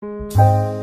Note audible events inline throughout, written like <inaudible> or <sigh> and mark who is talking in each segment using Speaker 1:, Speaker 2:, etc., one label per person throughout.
Speaker 1: 嗯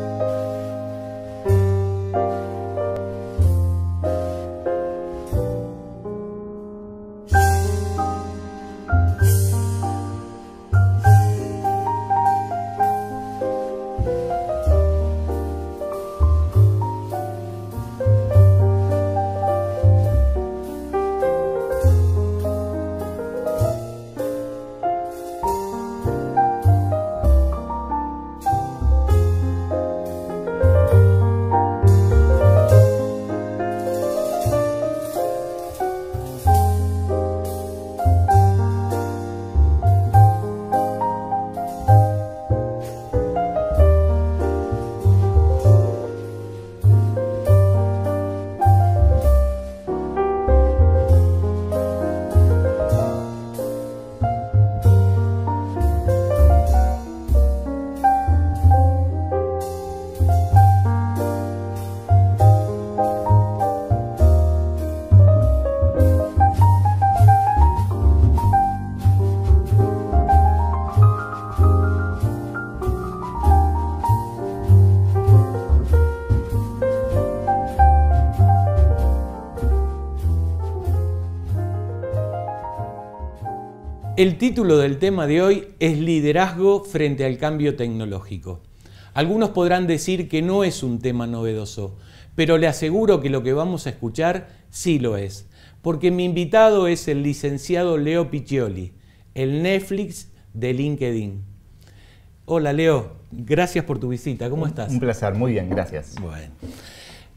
Speaker 1: El título del tema de hoy es Liderazgo frente al cambio tecnológico. Algunos podrán decir que no es un tema novedoso, pero le aseguro que lo que vamos a escuchar sí lo es, porque mi invitado es el licenciado Leo Piccioli, el Netflix de LinkedIn. Hola Leo, gracias por tu visita, ¿cómo estás?
Speaker 2: Un placer, muy bien, gracias.
Speaker 1: Bueno,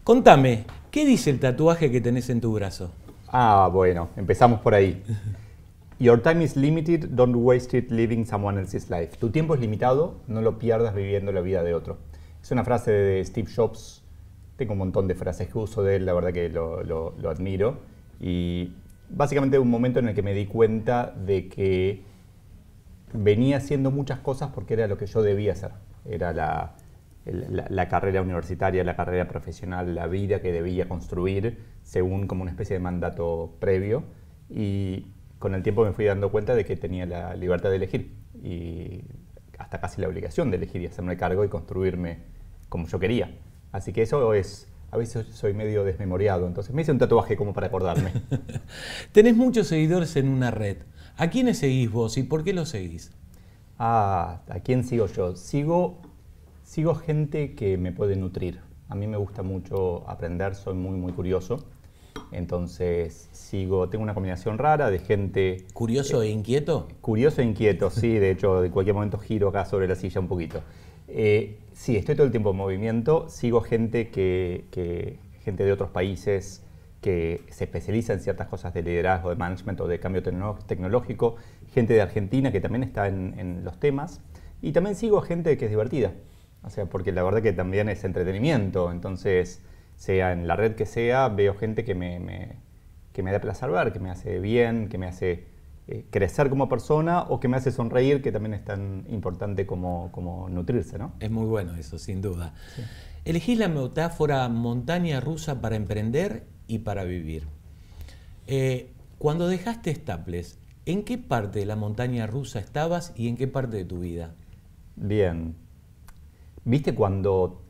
Speaker 1: contame, ¿qué dice el tatuaje que tenés en tu brazo?
Speaker 2: Ah, bueno, empezamos por ahí. Your time is limited, don't waste it living someone else's life. Tu tiempo es limitado, no lo pierdas viviendo la vida de otro. Es una frase de Steve Jobs. Tengo un montón de frases que uso de él, la verdad que lo, lo admiro. Y básicamente un momento en el que me di cuenta de que venía haciendo muchas cosas porque era lo que yo debía hacer. Era la, la, la, carrera universitaria, la carrera profesional, la vida que debía construir según como una especie de mandato previo. Y con el tiempo me fui dando cuenta de que tenía la libertad de elegir y hasta casi la obligación de elegir y hacerme cargo y construirme como yo quería. Así que eso es, a veces soy medio desmemoriado, entonces me hice un tatuaje como para acordarme. <laughs>
Speaker 1: Tenés muchos seguidores en una red. ¿A quiénes seguís vos y por qué los seguís?
Speaker 2: Ah, ¿a quién sigo yo? Sigo, sigo gente que me puede nutrir. A mí me gusta mucho aprender, soy muy, muy curioso. Entonces sigo, tengo una combinación rara de gente...
Speaker 1: ¿Curioso e inquieto?
Speaker 2: Curioso e inquieto, <laughs> sí, de hecho, en cualquier momento giro acá sobre la silla un poquito. Eh, sí, estoy todo el tiempo en movimiento, sigo gente, que, gente de otros países que se especializa en ciertas cosas de liderazgo, de management o de cambio tecnológico, gente de Argentina que también está en, en los temas, y también sigo gente que es divertida, o sea, porque la verdad que también es entretenimiento, entonces sea en la red que sea, veo gente que me, que me da placer ver, que me hace bien, que me hace eh, crecer como persona o que me hace sonreír, que también es tan importante como, como nutrirse, ¿no?
Speaker 1: Es muy bueno eso, sin duda. Elegís la metáfora montaña rusa para emprender y para vivir. Eh, cuando dejaste Staples, ¿en qué parte de la montaña rusa estabas y en qué parte de tu vida?
Speaker 2: Bien. ¿Viste cuando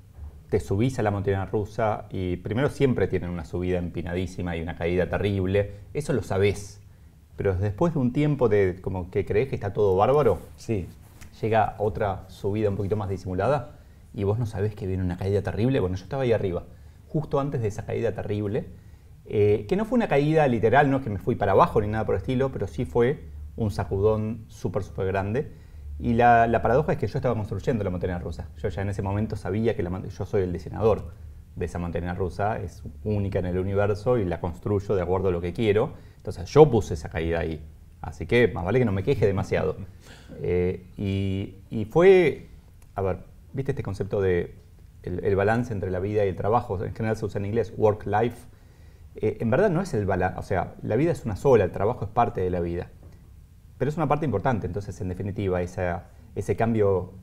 Speaker 2: te subís a la montaña rusa y primero siempre tienen una subida empinadísima y una caída terrible, eso lo sabés. Pero después de un tiempo de como que crees que está todo bárbaro,
Speaker 1: sí.
Speaker 2: llega otra subida un poquito más disimulada y vos no sabés que viene una caída terrible. Bueno, yo estaba ahí arriba, justo antes de esa caída terrible, eh, que no fue una caída literal, no es que me fui para abajo ni nada por el estilo, pero sí fue un sacudón súper, súper grande y la, paradoja es que yo estaba construyendo la montaña rusa. Yo ya en ese momento sabía que yo soy el diseñador de esa montaña rusa, es única en el universo y la construyo de acuerdo a lo que quiero. Entonces yo puse esa caída ahí. Así que más vale que no me queje demasiado. <laughs> Eh, y, fue, a ver, ¿viste este concepto de el, balance entre la vida y el trabajo? En general se usa en inglés, work-life. Eh, en verdad no es el balance, o sea, la vida es una sola, el trabajo es parte de la vida. Pero es una parte importante, entonces, en definitiva, ese cambio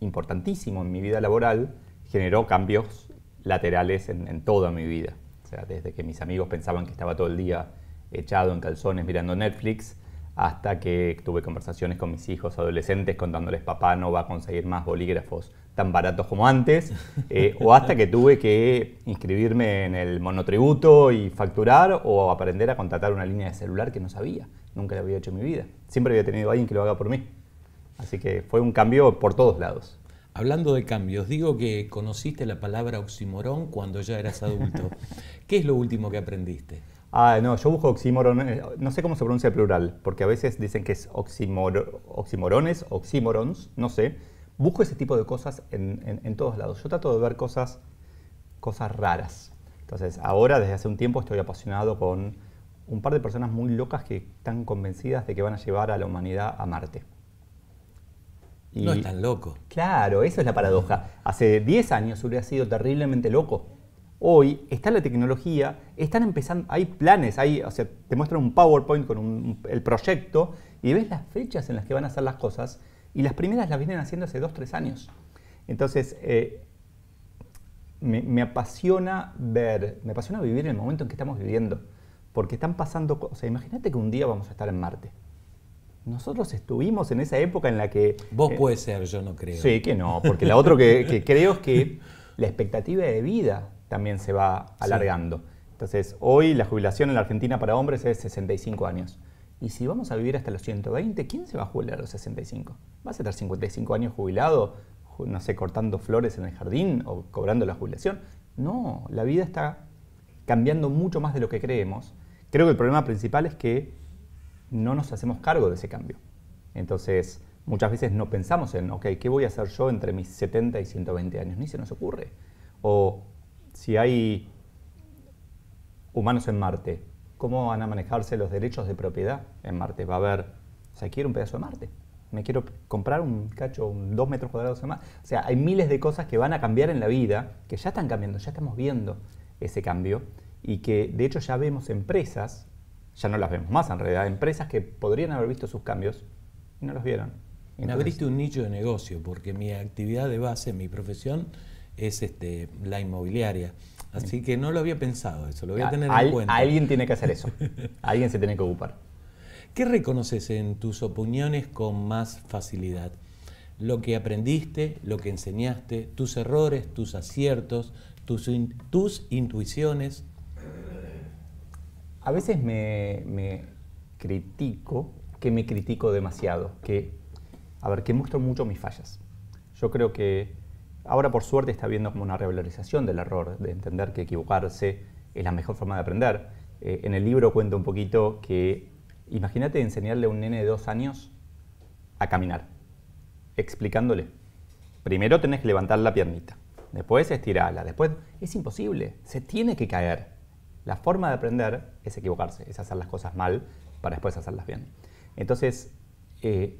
Speaker 2: importantísimo en mi vida laboral generó cambios laterales en, toda mi vida. O sea, desde que mis amigos pensaban que estaba todo el día echado en calzones mirando Netflix, hasta que tuve conversaciones con mis hijos adolescentes contándoles papá no va a conseguir más bolígrafos tan baratos como antes, <laughs> eh, o hasta que tuve que inscribirme en el monotributo y facturar o aprender a contratar una línea de celular que no sabía, nunca lo había hecho en mi vida. Siempre había tenido alguien que lo haga por mí. Así que fue un cambio por todos lados.
Speaker 1: Hablando de cambios, digo que conociste la palabra oximorón cuando ya eras adulto. <laughs> ¿Qué es lo último que aprendiste?
Speaker 2: Ah, no, yo busco oxímoron, eh, no sé cómo se pronuncia el plural, porque a veces dicen que es oximorones, oxímorons, no sé. Busco ese tipo de cosas en, todos lados. Yo trato de ver cosas, cosas raras. Entonces, ahora, desde hace un tiempo, estoy apasionado con un par de personas muy locas que están convencidas de que van a llevar a la humanidad a Marte.
Speaker 1: no es tan loco.
Speaker 2: Claro, eso es la paradoja. Hace 10 años hubiera sido terriblemente loco hoy está la tecnología, están empezando, hay planes, hay, o sea, te muestran un PowerPoint con el proyecto y ves las fechas en las que van a hacer las cosas y las primeras las vienen haciendo hace dos, tres años. Entonces, eh, me, apasiona ver, me apasiona vivir el momento en que estamos viviendo, porque están pasando cosas. Imagínate que un día vamos a estar en Marte. Nosotros estuvimos en esa época en la que...
Speaker 1: Vos eh, puede ser, yo no creo.
Speaker 2: Sí, que no, porque la otra que, que creo es que la expectativa de vida también se va alargando. Entonces, hoy la jubilación en la Argentina para hombres es 65 años. Y si vamos a vivir hasta los 120, ¿quién se va a jubilar a los 65? ¿Vas a estar 55 años jubilado, no sé, cortando flores en el jardín o cobrando la jubilación? No, la vida está cambiando mucho más de lo que creemos. Creo que el problema principal es que no nos hacemos cargo de ese cambio. Entonces, muchas veces no pensamos en, ok, ¿qué voy a hacer yo entre mis 70 y 120 años? Ni se nos ocurre. O si hay humanos en Marte, ¿cómo van a manejarse los derechos de propiedad en Marte? Va a haber, o sea, quiero un pedazo de Marte, me quiero comprar un cacho, dos metros cuadrados de Marte. O sea, hay miles de cosas que van a cambiar en la vida, que ya están cambiando, ya estamos viendo ese cambio y que de hecho ya vemos empresas, ya no las vemos más en realidad, empresas que podrían haber visto sus cambios y no los vieron.
Speaker 1: me abriste un nicho de negocio, porque mi actividad de base, mi profesión, es este, la inmobiliaria. Así que no lo había pensado eso, lo voy a tener en cuenta.
Speaker 2: Alguien tiene que hacer eso, <laughs> alguien se tiene que ocupar.
Speaker 1: ¿Qué reconoces en tus opiniones con más facilidad? Lo que aprendiste, lo que enseñaste, tus errores, tus aciertos, tus, tus intuiciones.
Speaker 2: A veces me, critico, que me critico demasiado, que, a ver, que muestro mucho mis fallas. Yo creo que Ahora por suerte está viendo como una revalorización del error, de entender que equivocarse es la mejor forma de aprender. Eh, en el libro cuento un poquito que imagínate enseñarle a un nene de dos años a caminar, explicándole. Primero tenés que levantar la piernita, después estirarla, después es imposible, se tiene que caer. La forma de aprender es equivocarse, es hacer las cosas mal para después hacerlas bien. Entonces, eh,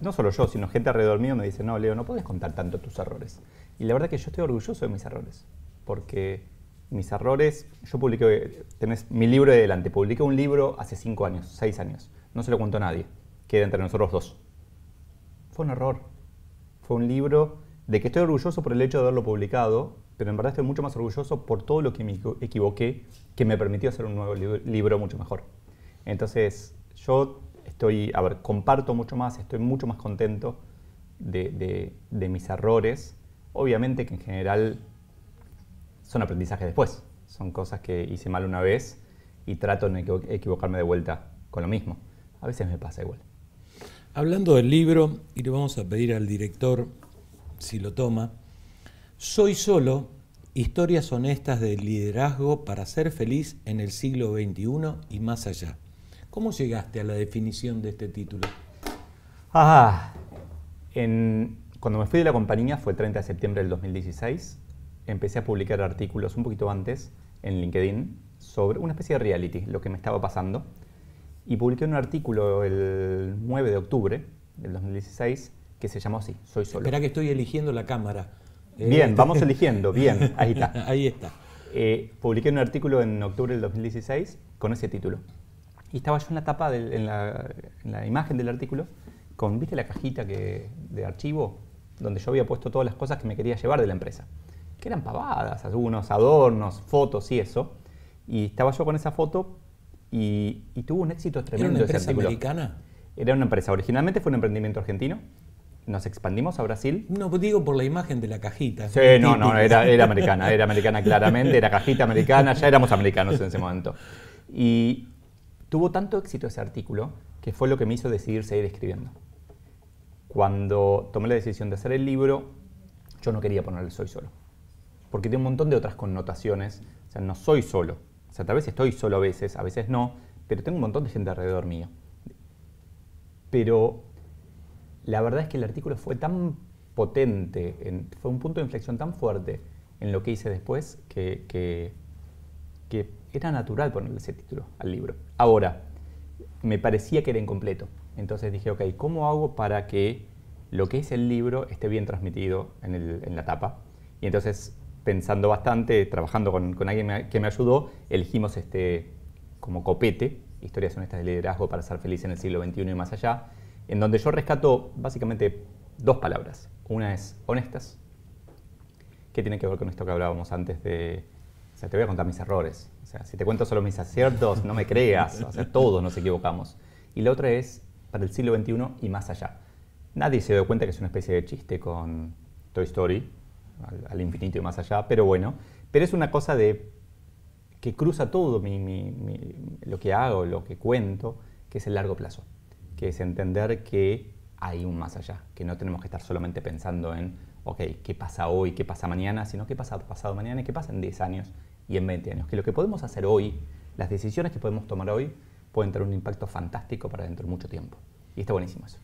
Speaker 2: no solo yo, sino gente alrededor mío me dice, no, Leo, no puedes contar tanto tus errores. Y la verdad que yo estoy orgulloso de mis errores, porque mis errores, yo publiqué, tenés mi libro de delante, publiqué un libro hace cinco años, seis años, no se lo cuento a nadie, queda entre nosotros dos. Fue un error, fue un libro de que estoy orgulloso por el hecho de haberlo publicado, pero en verdad estoy mucho más orgulloso por todo lo que me equivoqué, que me permitió hacer un nuevo libro mucho mejor. Entonces, yo estoy, a ver, comparto mucho más, estoy mucho más contento de, mis errores. Obviamente que en general son aprendizajes después, son cosas que hice mal una vez y trato de equivocarme de vuelta con lo mismo. A veces me pasa igual.
Speaker 1: Hablando del libro, y le vamos a pedir al director si lo toma, Soy solo, historias honestas de liderazgo para ser feliz en el siglo XXI y más allá. ¿Cómo llegaste a la definición de este título?
Speaker 2: Ah, cuando me fui de la compañía fue el 30 de septiembre del 2016. Empecé a publicar artículos un poquito antes en LinkedIn sobre una especie de reality, lo que me estaba pasando. Y publiqué un artículo el 9 de octubre del 2016 que se llamó así, Soy solo.
Speaker 1: Espera que estoy eligiendo la cámara.
Speaker 2: Bien, vamos <laughs> eligiendo, bien, ahí está. <laughs>
Speaker 1: ahí está.
Speaker 2: Eh, publiqué un artículo en octubre del 2016 con ese título. Y estaba yo en la tapa, en, la, imagen del artículo, con, ¿viste la cajita que, de archivo? Donde yo había puesto todas las cosas que me quería llevar de la empresa. Que eran pavadas, algunos adornos, fotos y eso. Y estaba yo con esa foto y, tuvo un éxito tremendo.
Speaker 1: ¿Era una empresa americana?
Speaker 2: Era una empresa. Originalmente fue un emprendimiento argentino. Nos expandimos a Brasil.
Speaker 1: No, pues digo por la imagen de la cajita.
Speaker 2: Sí, no, no, era, era americana, era americana claramente, era cajita americana, ya éramos americanos en ese momento. Y tuvo tanto éxito ese artículo que fue lo que me hizo decidir seguir escribiendo. Cuando tomé la decisión de hacer el libro, yo no quería ponerle soy solo, porque tiene un montón de otras connotaciones. O sea, no soy solo. O sea, tal vez estoy solo a veces, a veces no, pero tengo un montón de gente alrededor mío. Pero la verdad es que el artículo fue tan potente, fue un punto de inflexión tan fuerte en lo que hice después que, era natural ponerle ese título al libro. Ahora, me parecía que era incompleto. Entonces dije, ok, ¿cómo hago para que lo que es el libro esté bien transmitido en, la tapa? Y entonces, pensando bastante, trabajando con, alguien que me ayudó, elegimos este como copete, Historias honestas de liderazgo para ser feliz en el siglo XXI y más allá, en donde yo rescato básicamente dos palabras. Una es honestas, que tiene que ver con esto que hablábamos antes de... O sea, te voy a contar mis errores. O sea, si te cuento solo mis aciertos, no me creas. O sea, todos nos equivocamos. Y la otra es para el siglo XXI y más allá. Nadie se dio cuenta que es una especie de chiste con Toy Story, al, infinito y más allá, pero bueno, pero es una cosa de que cruza todo lo que hago, lo que cuento, que es el largo plazo, que es entender que hay un más allá, que no tenemos que estar solamente pensando en, ok, ¿qué pasa hoy, qué pasa mañana, sino qué pasa pasado mañana y qué pasa en 10 años y en 20 años, que lo que podemos hacer hoy, las decisiones que podemos tomar hoy, pueden tener un impacto fantástico para dentro de mucho tiempo. Y está buenísimo eso.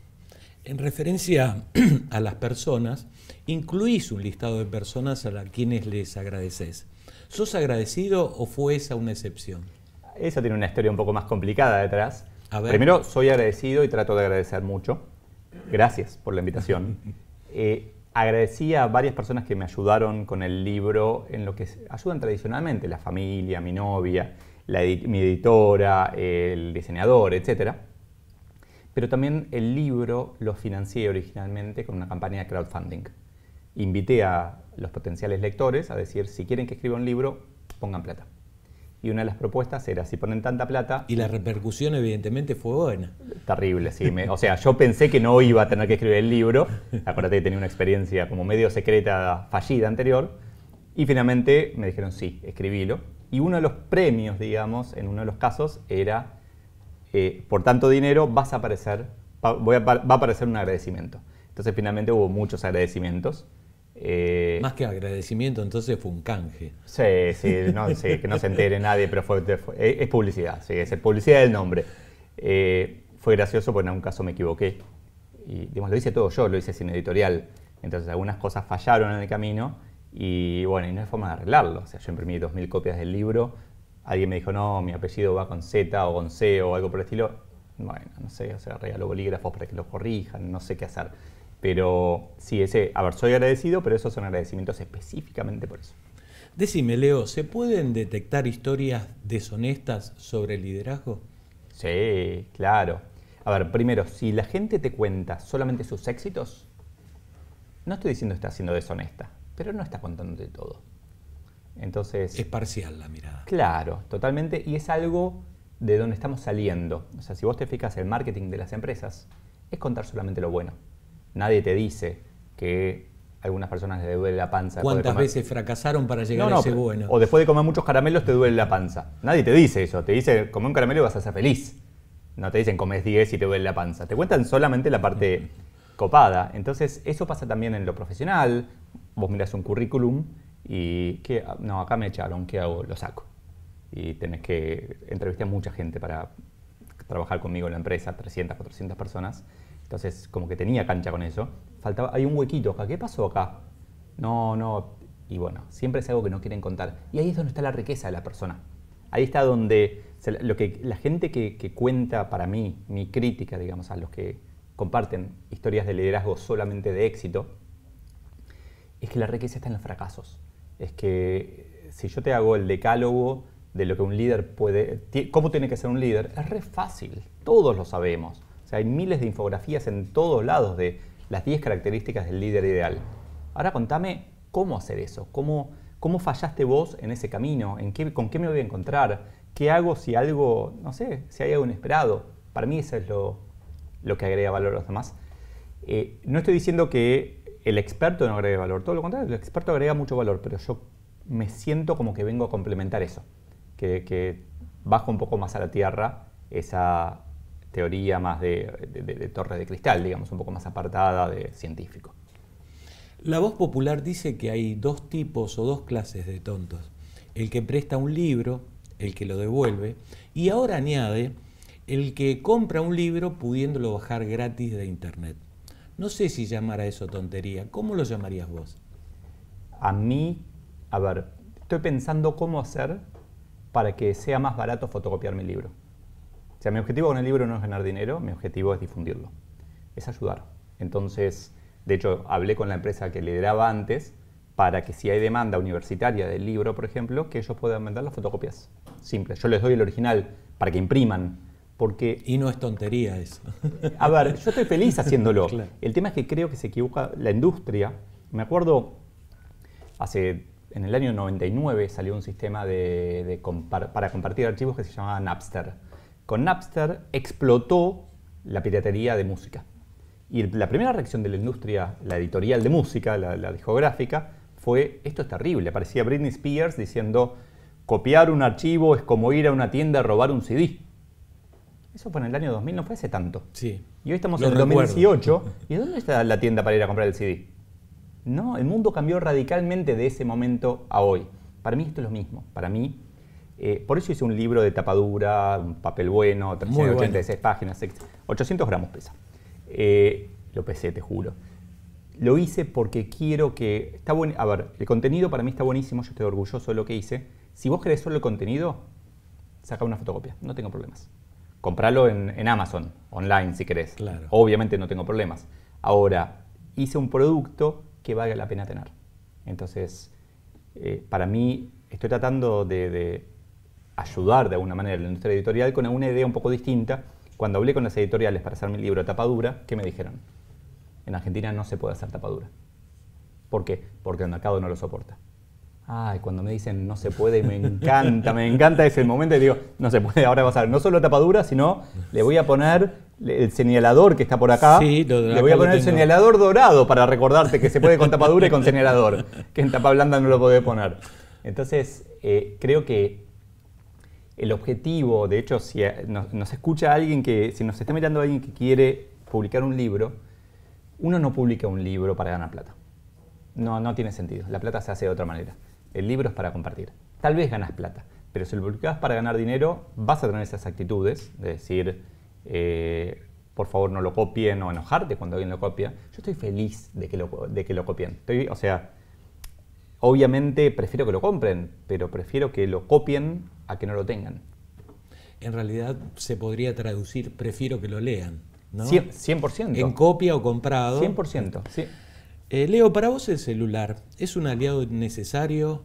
Speaker 1: En referencia <clears throat> a las personas, incluís un listado de personas a las quienes les agradeces. ¿Sos agradecido o fue esa una excepción?
Speaker 2: Eso tiene una historia un poco más complicada detrás. Primero, soy agradecido y trato de agradecer mucho. Gracias por la invitación. <laughs> eh, agradecí a varias personas que me ayudaron con el libro en lo que ayudan tradicionalmente, la familia, mi novia, mi editora, el diseñador, etc. Pero también el libro lo financié originalmente con una campaña de crowdfunding. Invité a los potenciales lectores a decir, si quieren que escriba un libro, pongan plata. Y una de las propuestas era, si ponen tanta plata...
Speaker 1: Y la repercusión evidentemente fue buena.
Speaker 2: Terrible, sí. o sea, yo pensé que no iba a tener que escribir el libro. Acuérdate que tenía una experiencia como medio secreta fallida anterior. Y finalmente me dijeron, sí, escribílo. Y uno de los premios, digamos, en uno de los casos era, eh, por tanto dinero vas a aparecer, va, a, aparecer un agradecimiento. Entonces finalmente hubo muchos agradecimientos.
Speaker 1: Eh, Más que agradecimiento, entonces fue un canje.
Speaker 2: Sí, sí, que no se entere nadie, pero fue, es publicidad, sí, es publicidad del nombre. Eh, fue gracioso porque en algún caso me equivoqué. Y digamos, lo hice todo yo, lo hice sin editorial. Entonces algunas cosas fallaron en el camino y bueno, y no hay forma de arreglarlo. O sea, yo imprimí 2.000 copias del libro, alguien me dijo, no, mi apellido va con Z o con C o algo por el estilo. Bueno, no sé, o sea, regalo bolígrafos para que lo corrijan, no sé qué hacer. Pero sí, ese, a ver, soy agradecido, pero esos son agradecimientos específicamente por eso.
Speaker 1: Decime, Leo, ¿se pueden detectar historias deshonestas sobre el liderazgo?
Speaker 2: Sí, claro. A ver, primero, si la gente te cuenta solamente sus éxitos, no estoy diciendo que está siendo deshonesta pero no está contándote todo.
Speaker 1: Entonces... Es parcial la mirada.
Speaker 2: Claro, totalmente, y es algo de donde estamos saliendo. O sea, si vos te fijas, el marketing de las empresas es contar solamente lo bueno. Nadie te dice que a algunas personas les duele la panza.
Speaker 1: ¿Cuántas veces fracasaron para llegar a ese bueno?
Speaker 2: O después de comer muchos caramelos te duele la panza. Nadie te dice eso. Te dice, come un caramelo y vas a ser feliz. No te dicen, comes 10 y te duele la panza. Te cuentan solamente la parte copada. Entonces, eso pasa también en lo profesional vos mirás un currículum y que no, acá me echaron, ¿qué hago? Lo saco. Y tenés que entrevistar a mucha gente para trabajar conmigo en la empresa, 300, 400 personas. Entonces, como que tenía cancha con eso. Faltaba, hay un huequito acá, ¿qué pasó acá? No, no. Y bueno, siempre es algo que no quieren contar. Y ahí es donde está la riqueza de la persona. Ahí está donde lo que la gente que, que cuenta para mí, mi crítica, digamos, a los que comparten historias de liderazgo solamente de éxito, es que la riqueza está en los fracasos. Es que si yo te hago el decálogo de lo que un líder puede, cómo tiene que ser un líder, es re fácil, todos lo sabemos. O sea, hay miles de infografías en todos lados de las 10 características del líder ideal. Ahora contame cómo hacer eso, cómo, cómo fallaste vos en ese camino, ¿En qué, con qué me voy a encontrar, ¿qué hago si algo, no sé, si hay algo inesperado? Para mí eso es lo, lo que agrega valor a los demás. Eh, no estoy diciendo que el experto no agregue valor, todo lo contrario, el experto agrega mucho valor, pero yo me siento como que vengo a complementar eso, que bajo un poco más a la tierra esa teoría más de, torre de cristal, digamos, un poco más apartada de científico.
Speaker 1: La voz popular dice que hay dos tipos o dos clases de tontos. El que presta un libro, el que lo devuelve, y ahora añade el que compra un libro pudiéndolo bajar gratis de internet. No sé si llamar a eso tontería. ¿Cómo lo llamarías vos?
Speaker 2: A mí, a ver, estoy pensando cómo hacer para que sea más barato fotocopiar mi libro. O sea, mi objetivo con el libro no es ganar dinero, mi objetivo es difundirlo, es ayudar. Entonces, de hecho, hablé con la empresa que lideraba antes para que si hay demanda universitaria del libro, por ejemplo, que ellos puedan vender las fotocopias. Simple. Yo les doy el original para que impriman. Porque,
Speaker 1: y no es tontería eso.
Speaker 2: A ver, yo estoy feliz haciéndolo. <laughs> El tema es que creo que se equivoca la industria. Me acuerdo, hace en el año 99 salió un sistema de, para compartir archivos que se llamaba Napster. Con Napster explotó la piratería de música. Y la primera reacción de la industria, la editorial de música, la, discográfica, fue, esto es terrible. Aparecía Britney Spears diciendo, copiar un archivo es como ir a una tienda a robar un CD. Eso fue en el año 2000, no fue hace tanto.
Speaker 1: Sí.
Speaker 2: Y hoy estamos en el 2018. <laughs> ¿Y dónde está la tienda para ir a comprar el CD? No, el mundo cambió radicalmente de ese momento a hoy. Para mí esto es lo mismo. Para mí, eh, por eso hice un libro de tapadura, un papel bueno, 386 páginas, 800 gramos pesa. Eh, lo pesé, te juro. Lo hice porque quiero que... Está bueno, a ver, el contenido para mí está buenísimo, yo estoy orgulloso de lo que hice. Si vos querés solo el contenido, saca una fotocopia, no tengo problemas. Compralo en, Amazon, online si querés. Obviamente no tengo problemas. Ahora, hice un producto que valga la pena tener. Entonces, eh, para mí, estoy tratando de, ayudar de alguna manera a la industria editorial con una idea un poco distinta. Cuando hablé con las editoriales para hacer mi libro tapadura, ¿qué me dijeron? En Argentina no se puede hacer tapadura. ¿Por qué? Porque el mercado no lo soporta. Ay, cuando me dicen no se puede, me encanta, me encanta ese momento y digo, no se puede, ahora vas a ver, no solo tapadura, sino le voy a poner el señalador que está por acá.
Speaker 1: Sí,
Speaker 2: le voy a poner el señalador dorado para recordarte que se puede con tapadura y con señalador, que en tapa blanda no lo podés poner. Entonces, eh, creo que el objetivo, de hecho, si nos, nos, escucha alguien que, si nos está mirando alguien que quiere publicar un libro, uno no publica un libro para ganar plata. No, no tiene sentido. La plata se hace de otra manera. El libro es para compartir. Tal vez ganas plata, pero si lo publicas para ganar dinero, vas a tener esas actitudes de decir, eh, por favor no lo copien o enojarte cuando alguien lo copia. Yo estoy feliz de que lo, de que lo copien. O sea, obviamente prefiero que lo compren, pero prefiero que lo copien a que no lo tengan.
Speaker 1: En realidad se podría traducir, prefiero que lo lean. ¿no?
Speaker 2: 100%.
Speaker 1: En copia o comprado.
Speaker 2: 100%, sí.
Speaker 1: Eh, Leo, para vos el celular, ¿es un aliado necesario,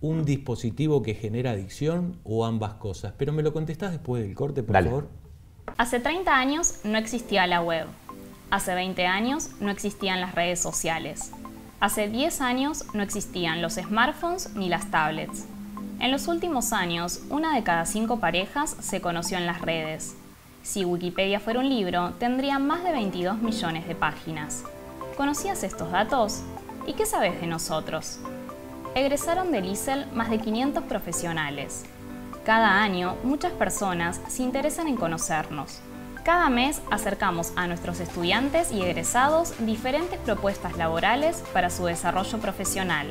Speaker 1: un dispositivo que genera adicción o ambas cosas? Pero me lo contestás después del corte, por favor.
Speaker 3: Hace 30 años no existía la web. Hace 20 años no existían las redes sociales. Hace 10 años no existían los smartphones ni las tablets. En los últimos años, una de cada cinco parejas se conoció en las redes. Si Wikipedia fuera un libro, tendría más de 22 millones de páginas. ¿Conocías estos datos? ¿Y qué sabes de nosotros? Egresaron del ISEL más de 500 profesionales. Cada año, muchas personas se interesan en conocernos. Cada mes acercamos a nuestros estudiantes y egresados diferentes propuestas laborales para su desarrollo profesional.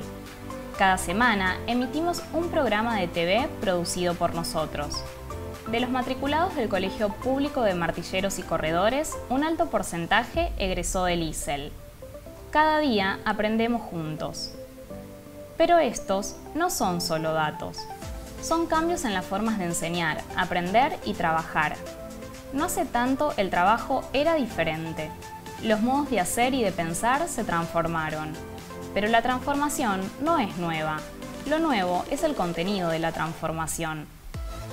Speaker 3: Cada semana emitimos un programa de TV producido por nosotros. De los matriculados del Colegio Público de Martilleros y Corredores, un alto porcentaje egresó del ISEL. Cada día aprendemos juntos. Pero estos no son solo datos. Son cambios en las formas de enseñar, aprender y trabajar. No hace tanto el trabajo era diferente. Los modos de hacer y de pensar se transformaron. Pero la transformación no es nueva. Lo nuevo es el contenido de la transformación.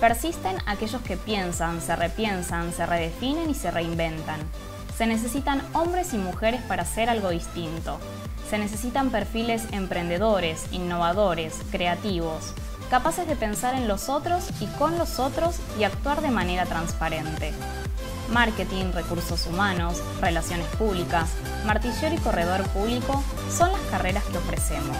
Speaker 3: Persisten aquellos que piensan, se repiensan, se redefinen y se reinventan. Se necesitan hombres y mujeres para hacer algo distinto. Se necesitan perfiles emprendedores, innovadores, creativos. capaces de pensar en los otros y con los otros y actuar de manera transparente. Marketing, recursos humanos, relaciones públicas, martillero y corredor público son las carreras que ofrecemos.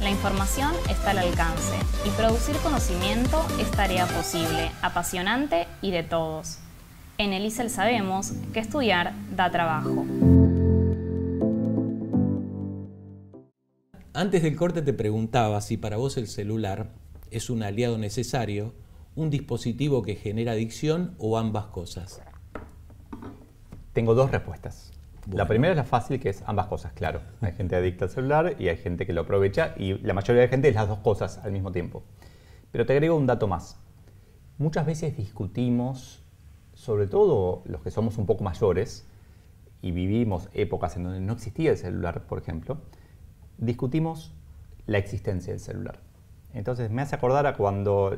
Speaker 3: La información está al alcance y producir conocimiento es tarea posible, apasionante y de todos. En el ISEL sabemos que estudiar da trabajo.
Speaker 1: Antes del corte te preguntaba si para vos el celular es un aliado necesario, un dispositivo que genera adicción o ambas cosas.
Speaker 2: Tengo dos respuestas. La primera es la fácil, que es ambas cosas, claro. Hay gente adicta al celular y hay gente que lo aprovecha y la mayoría de la gente es las dos cosas al mismo tiempo. Pero te agrego un dato más. Muchas veces discutimos, sobre todo los que somos un poco mayores y vivimos épocas en donde no existía el celular, por ejemplo, discutimos la existencia del celular. Entonces me hace acordar a cuando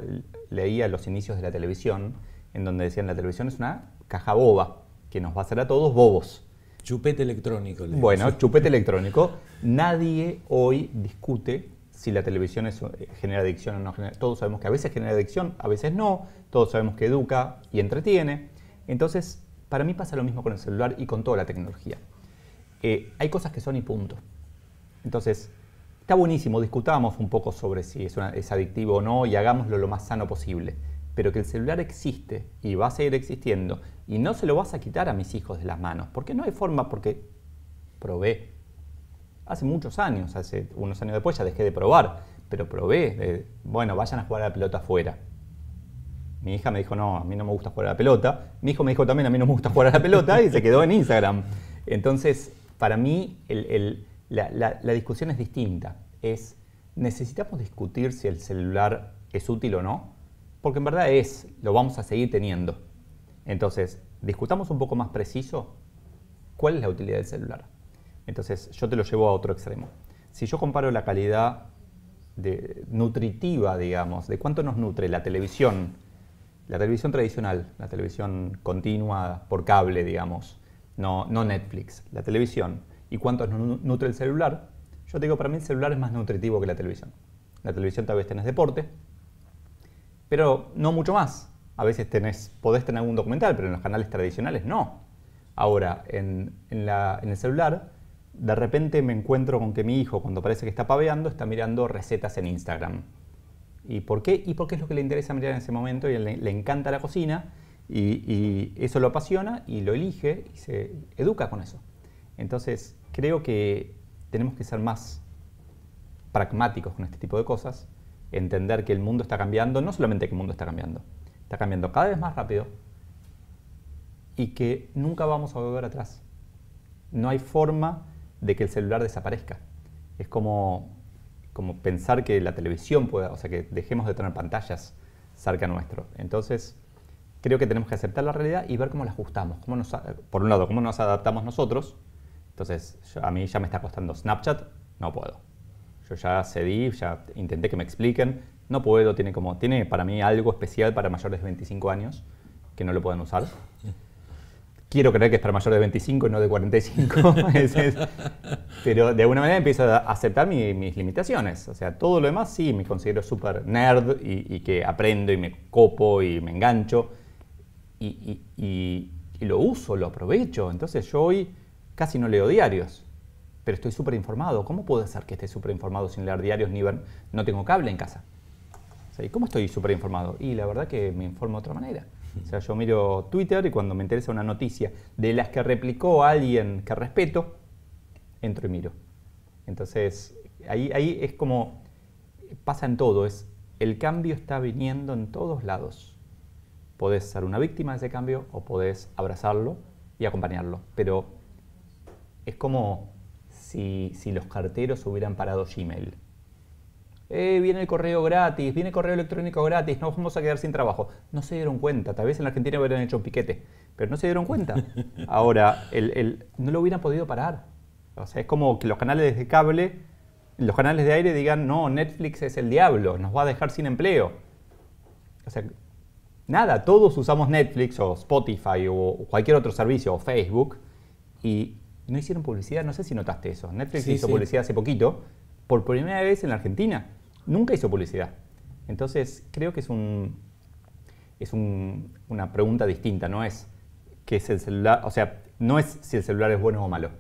Speaker 2: leía los inicios de la televisión, en donde decían la televisión es una caja boba que nos va a hacer a todos bobos.
Speaker 1: Chupete electrónico.
Speaker 2: Bueno, chupete electrónico. Nadie hoy discute si la televisión eh, genera adicción o no genera. Todos sabemos que a veces genera adicción, a veces no. Todos sabemos que educa y entretiene. Entonces, para mí pasa lo mismo con el celular y con toda la tecnología. Eh, hay cosas que son y punto. Entonces, está buenísimo, discutamos un poco sobre si es, es adictivo o no y hagámoslo lo más sano posible pero que el celular existe y va a seguir existiendo y no se lo vas a quitar a mis hijos de las manos, porque no hay forma, porque probé. Hace muchos años, hace unos años después ya dejé de probar, pero probé, bueno, vayan a jugar a la pelota afuera. Mi hija me dijo, no, a mí no me gusta jugar a la pelota. Mi hijo me dijo también, a mí no me gusta jugar a la pelota y se quedó en Instagram. Entonces, para mí, la, la discusión es distinta. Es, ¿necesitamos discutir si el celular es útil o no? Porque en verdad es, lo vamos a seguir teniendo. Entonces, discutamos un poco más preciso cuál es la utilidad del celular. Entonces, yo te lo llevo a otro extremo. Si yo comparo la calidad de, nutritiva, digamos, de cuánto nos nutre la televisión, la televisión tradicional, la televisión continua por cable, digamos, no, no Netflix, la televisión, y cuánto nos nutre el celular, yo te digo, para mí el celular es más nutritivo que la televisión. La televisión tal vez tenés deporte, pero no mucho más. A veces tenés, podés tener algún documental, pero en los canales tradicionales no. Ahora, en, el celular, de repente me encuentro con que mi hijo, cuando parece que está paveando, está mirando recetas en Instagram. ¿Y por qué? Y porque es lo que le interesa mirar en ese momento y le, le encanta la cocina y, y, eso lo apasiona y lo elige y se educa con eso. Entonces, creo que tenemos que ser más pragmáticos con este tipo de cosas entender que el mundo está cambiando, no solamente que el mundo está cambiando, está cambiando cada vez más rápido y que nunca vamos a volver atrás. No hay forma de que el celular desaparezca. Es como, como pensar que la televisión pueda, o sea, que dejemos de tener pantallas cerca nuestro. Entonces, creo que tenemos que aceptar la realidad y ver cómo la ajustamos. Cómo nos, por un lado, cómo nos adaptamos nosotros. Entonces, a mí ya me está costando Snapchat, no puedo. Yo ya cedí, ya intenté que me expliquen. No puedo, tiene, como, tiene para mí algo especial para mayores de 25 años que no lo pueden usar. Quiero creer que es para mayores de 25 y no de 45. <laughs> pero de alguna manera empiezo a aceptar mis limitaciones. O sea, todo lo demás sí me considero súper nerd y, que aprendo y me copo y me engancho. Y, y lo uso, lo aprovecho. Entonces yo hoy casi no leo diarios pero estoy súper informado. ¿Cómo puedo ser que esté súper informado sin leer diarios ni ver? No tengo cable en casa. ¿Y cómo estoy súper informado? Y la verdad que me informo de otra manera. O sea, yo miro Twitter y cuando me interesa una noticia de las que replicó alguien que respeto, entro y miro. Entonces, ahí, ahí es como pasa en todo, es el cambio está viniendo en todos lados. Podés ser una víctima de ese cambio o podés abrazarlo y acompañarlo, pero es como si, los carteros hubieran parado Gmail. Eh, viene el correo gratis, viene el correo electrónico gratis, nos vamos a quedar sin trabajo. No se dieron cuenta, tal vez en la Argentina hubieran hecho un piquete, pero no se dieron cuenta. <laughs> Ahora, el, no lo hubieran podido parar. O sea, es como que los canales de cable, los canales de aire digan, no, Netflix es el diablo, nos va a dejar sin empleo. O sea, nada, todos usamos Netflix o Spotify o cualquier otro servicio o Facebook y no hicieron publicidad, no sé si notaste eso. Netflix hizo publicidad hace poquito, por primera vez en la Argentina. Nunca hizo publicidad. Entonces, creo que es, un, es una pregunta distinta, no es que es el celular, o sea, no es si el celular es bueno o malo,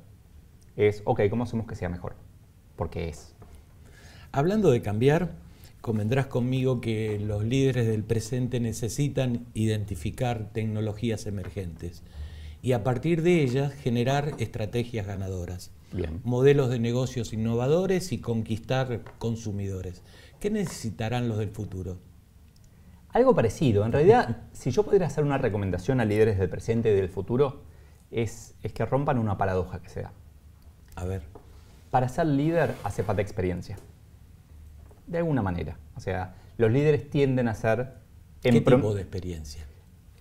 Speaker 2: es, ok, ¿cómo hacemos que sea mejor? Porque es.
Speaker 1: Hablando de cambiar, convendrás conmigo que los líderes del presente necesitan identificar tecnologías emergentes y a partir de ellas generar estrategias ganadoras, modelos de negocios innovadores y conquistar consumidores. ¿Qué necesitarán los del futuro?
Speaker 2: Algo parecido. En realidad, <laughs> si yo pudiera hacer una recomendación a líderes del presente y del futuro, es, es que rompan una paradoja que sea.
Speaker 1: A ver.
Speaker 2: Para ser líder hace falta experiencia. De alguna manera. O sea, los líderes tienden a ser...
Speaker 1: ¿Qué tipo de experiencia?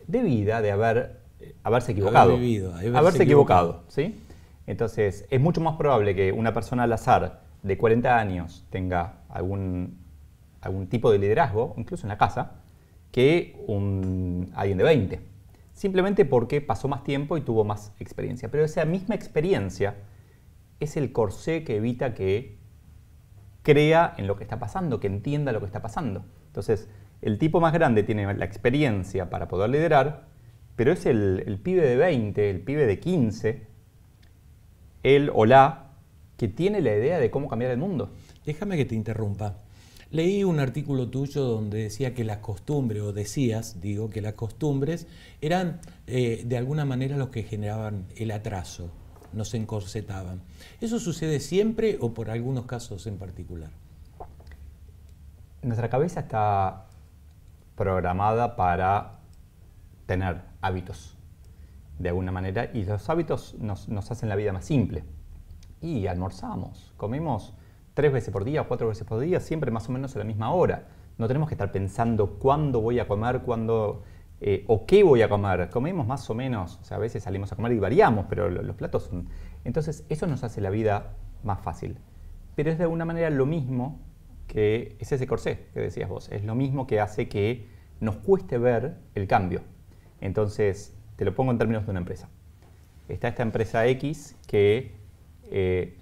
Speaker 2: De vida, de haber, haberse equivocado.
Speaker 1: Haber vivido,
Speaker 2: haberse, equivocado. ¿sí? Entonces, es mucho más probable que una persona al azar de 40 años tenga algún, algún tipo de liderazgo, incluso en la casa, que un, alguien de 20. Simplemente porque pasó más tiempo y tuvo más experiencia. Pero esa misma experiencia es el corsé que evita que crea en lo que está pasando, que entienda lo que está pasando. Entonces, el tipo más grande tiene la experiencia para poder liderar, pero es el, el pibe de 20, el pibe de 15, él o la, que tiene la idea de cómo cambiar el mundo.
Speaker 1: Déjame que te interrumpa. Leí un artículo tuyo donde decía que las costumbres, o decías, digo, que las costumbres eran eh, de alguna manera los que generaban el atraso, nos encorsetaban. ¿Eso sucede siempre o por algunos casos en particular?
Speaker 2: Nuestra cabeza está programada para tener hábitos, de alguna manera, y los hábitos nos, hacen la vida más simple. Y almorzamos, comemos tres veces por día, cuatro veces por día, siempre más o menos a la misma hora. No tenemos que estar pensando cuándo voy a comer, cuándo eh, o qué voy a comer. Comemos más o menos, o a veces salimos a comer y variamos, pero los platos son... Entonces, eso nos hace la vida más fácil. Pero es de alguna manera lo mismo que es ese corsé que decías vos. Es lo mismo que hace que nos cueste ver el cambio. Entonces, te lo pongo en términos de una empresa. Está esta empresa X que eh,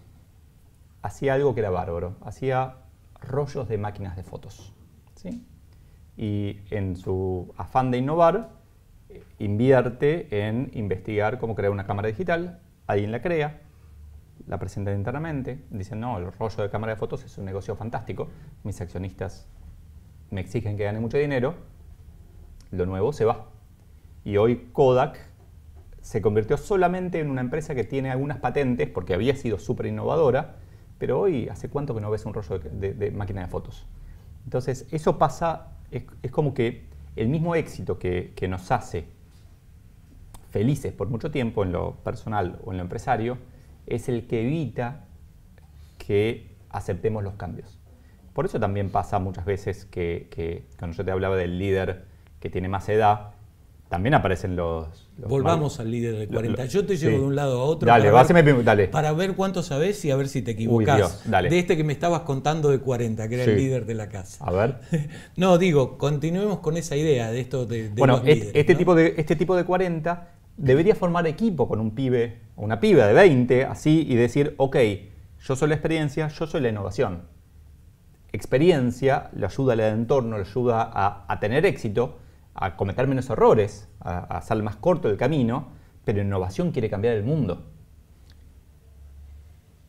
Speaker 2: hacía algo que era bárbaro, hacía rollos de máquinas de fotos. ¿sí? Y en su afán de innovar, invierte en investigar cómo crear una cámara digital, alguien la crea, la presenta internamente, dicen, no, el rollo de cámara de fotos es un negocio fantástico, mis accionistas me exigen que gane mucho dinero, lo nuevo se va. Y hoy Kodak se convirtió solamente en una empresa que tiene algunas patentes, porque había sido súper innovadora, pero hoy, ¿hace cuánto que no ves un rollo de, máquina de fotos? Entonces, eso pasa, es, como que el mismo éxito que, nos hace felices por mucho tiempo en lo personal o en lo empresario, es el que evita que aceptemos los cambios. Por eso también pasa muchas veces que, que cuando yo te hablaba del líder que tiene más edad, también aparecen los...
Speaker 1: Volvamos al líder de 40. Yo te llevo de un lado a otro.
Speaker 2: Dale,
Speaker 1: para,
Speaker 2: ver, dale.
Speaker 1: para ver cuánto sabes y a ver si te equivocas. De este que me estabas contando de 40, que era el líder de la casa.
Speaker 2: A ver. <laughs>
Speaker 1: no, digo, continuemos con esa idea de esto de.
Speaker 2: bueno, este, tipo de, este tipo de 40 debería formar equipo con un pibe o una piba de 20, así, y decir, ok, yo soy la experiencia, yo soy la innovación. Experiencia le ayuda al entorno, le ayuda a, a tener éxito a cometer menos errores, a, hacer más corto el camino, pero innovación quiere cambiar el mundo.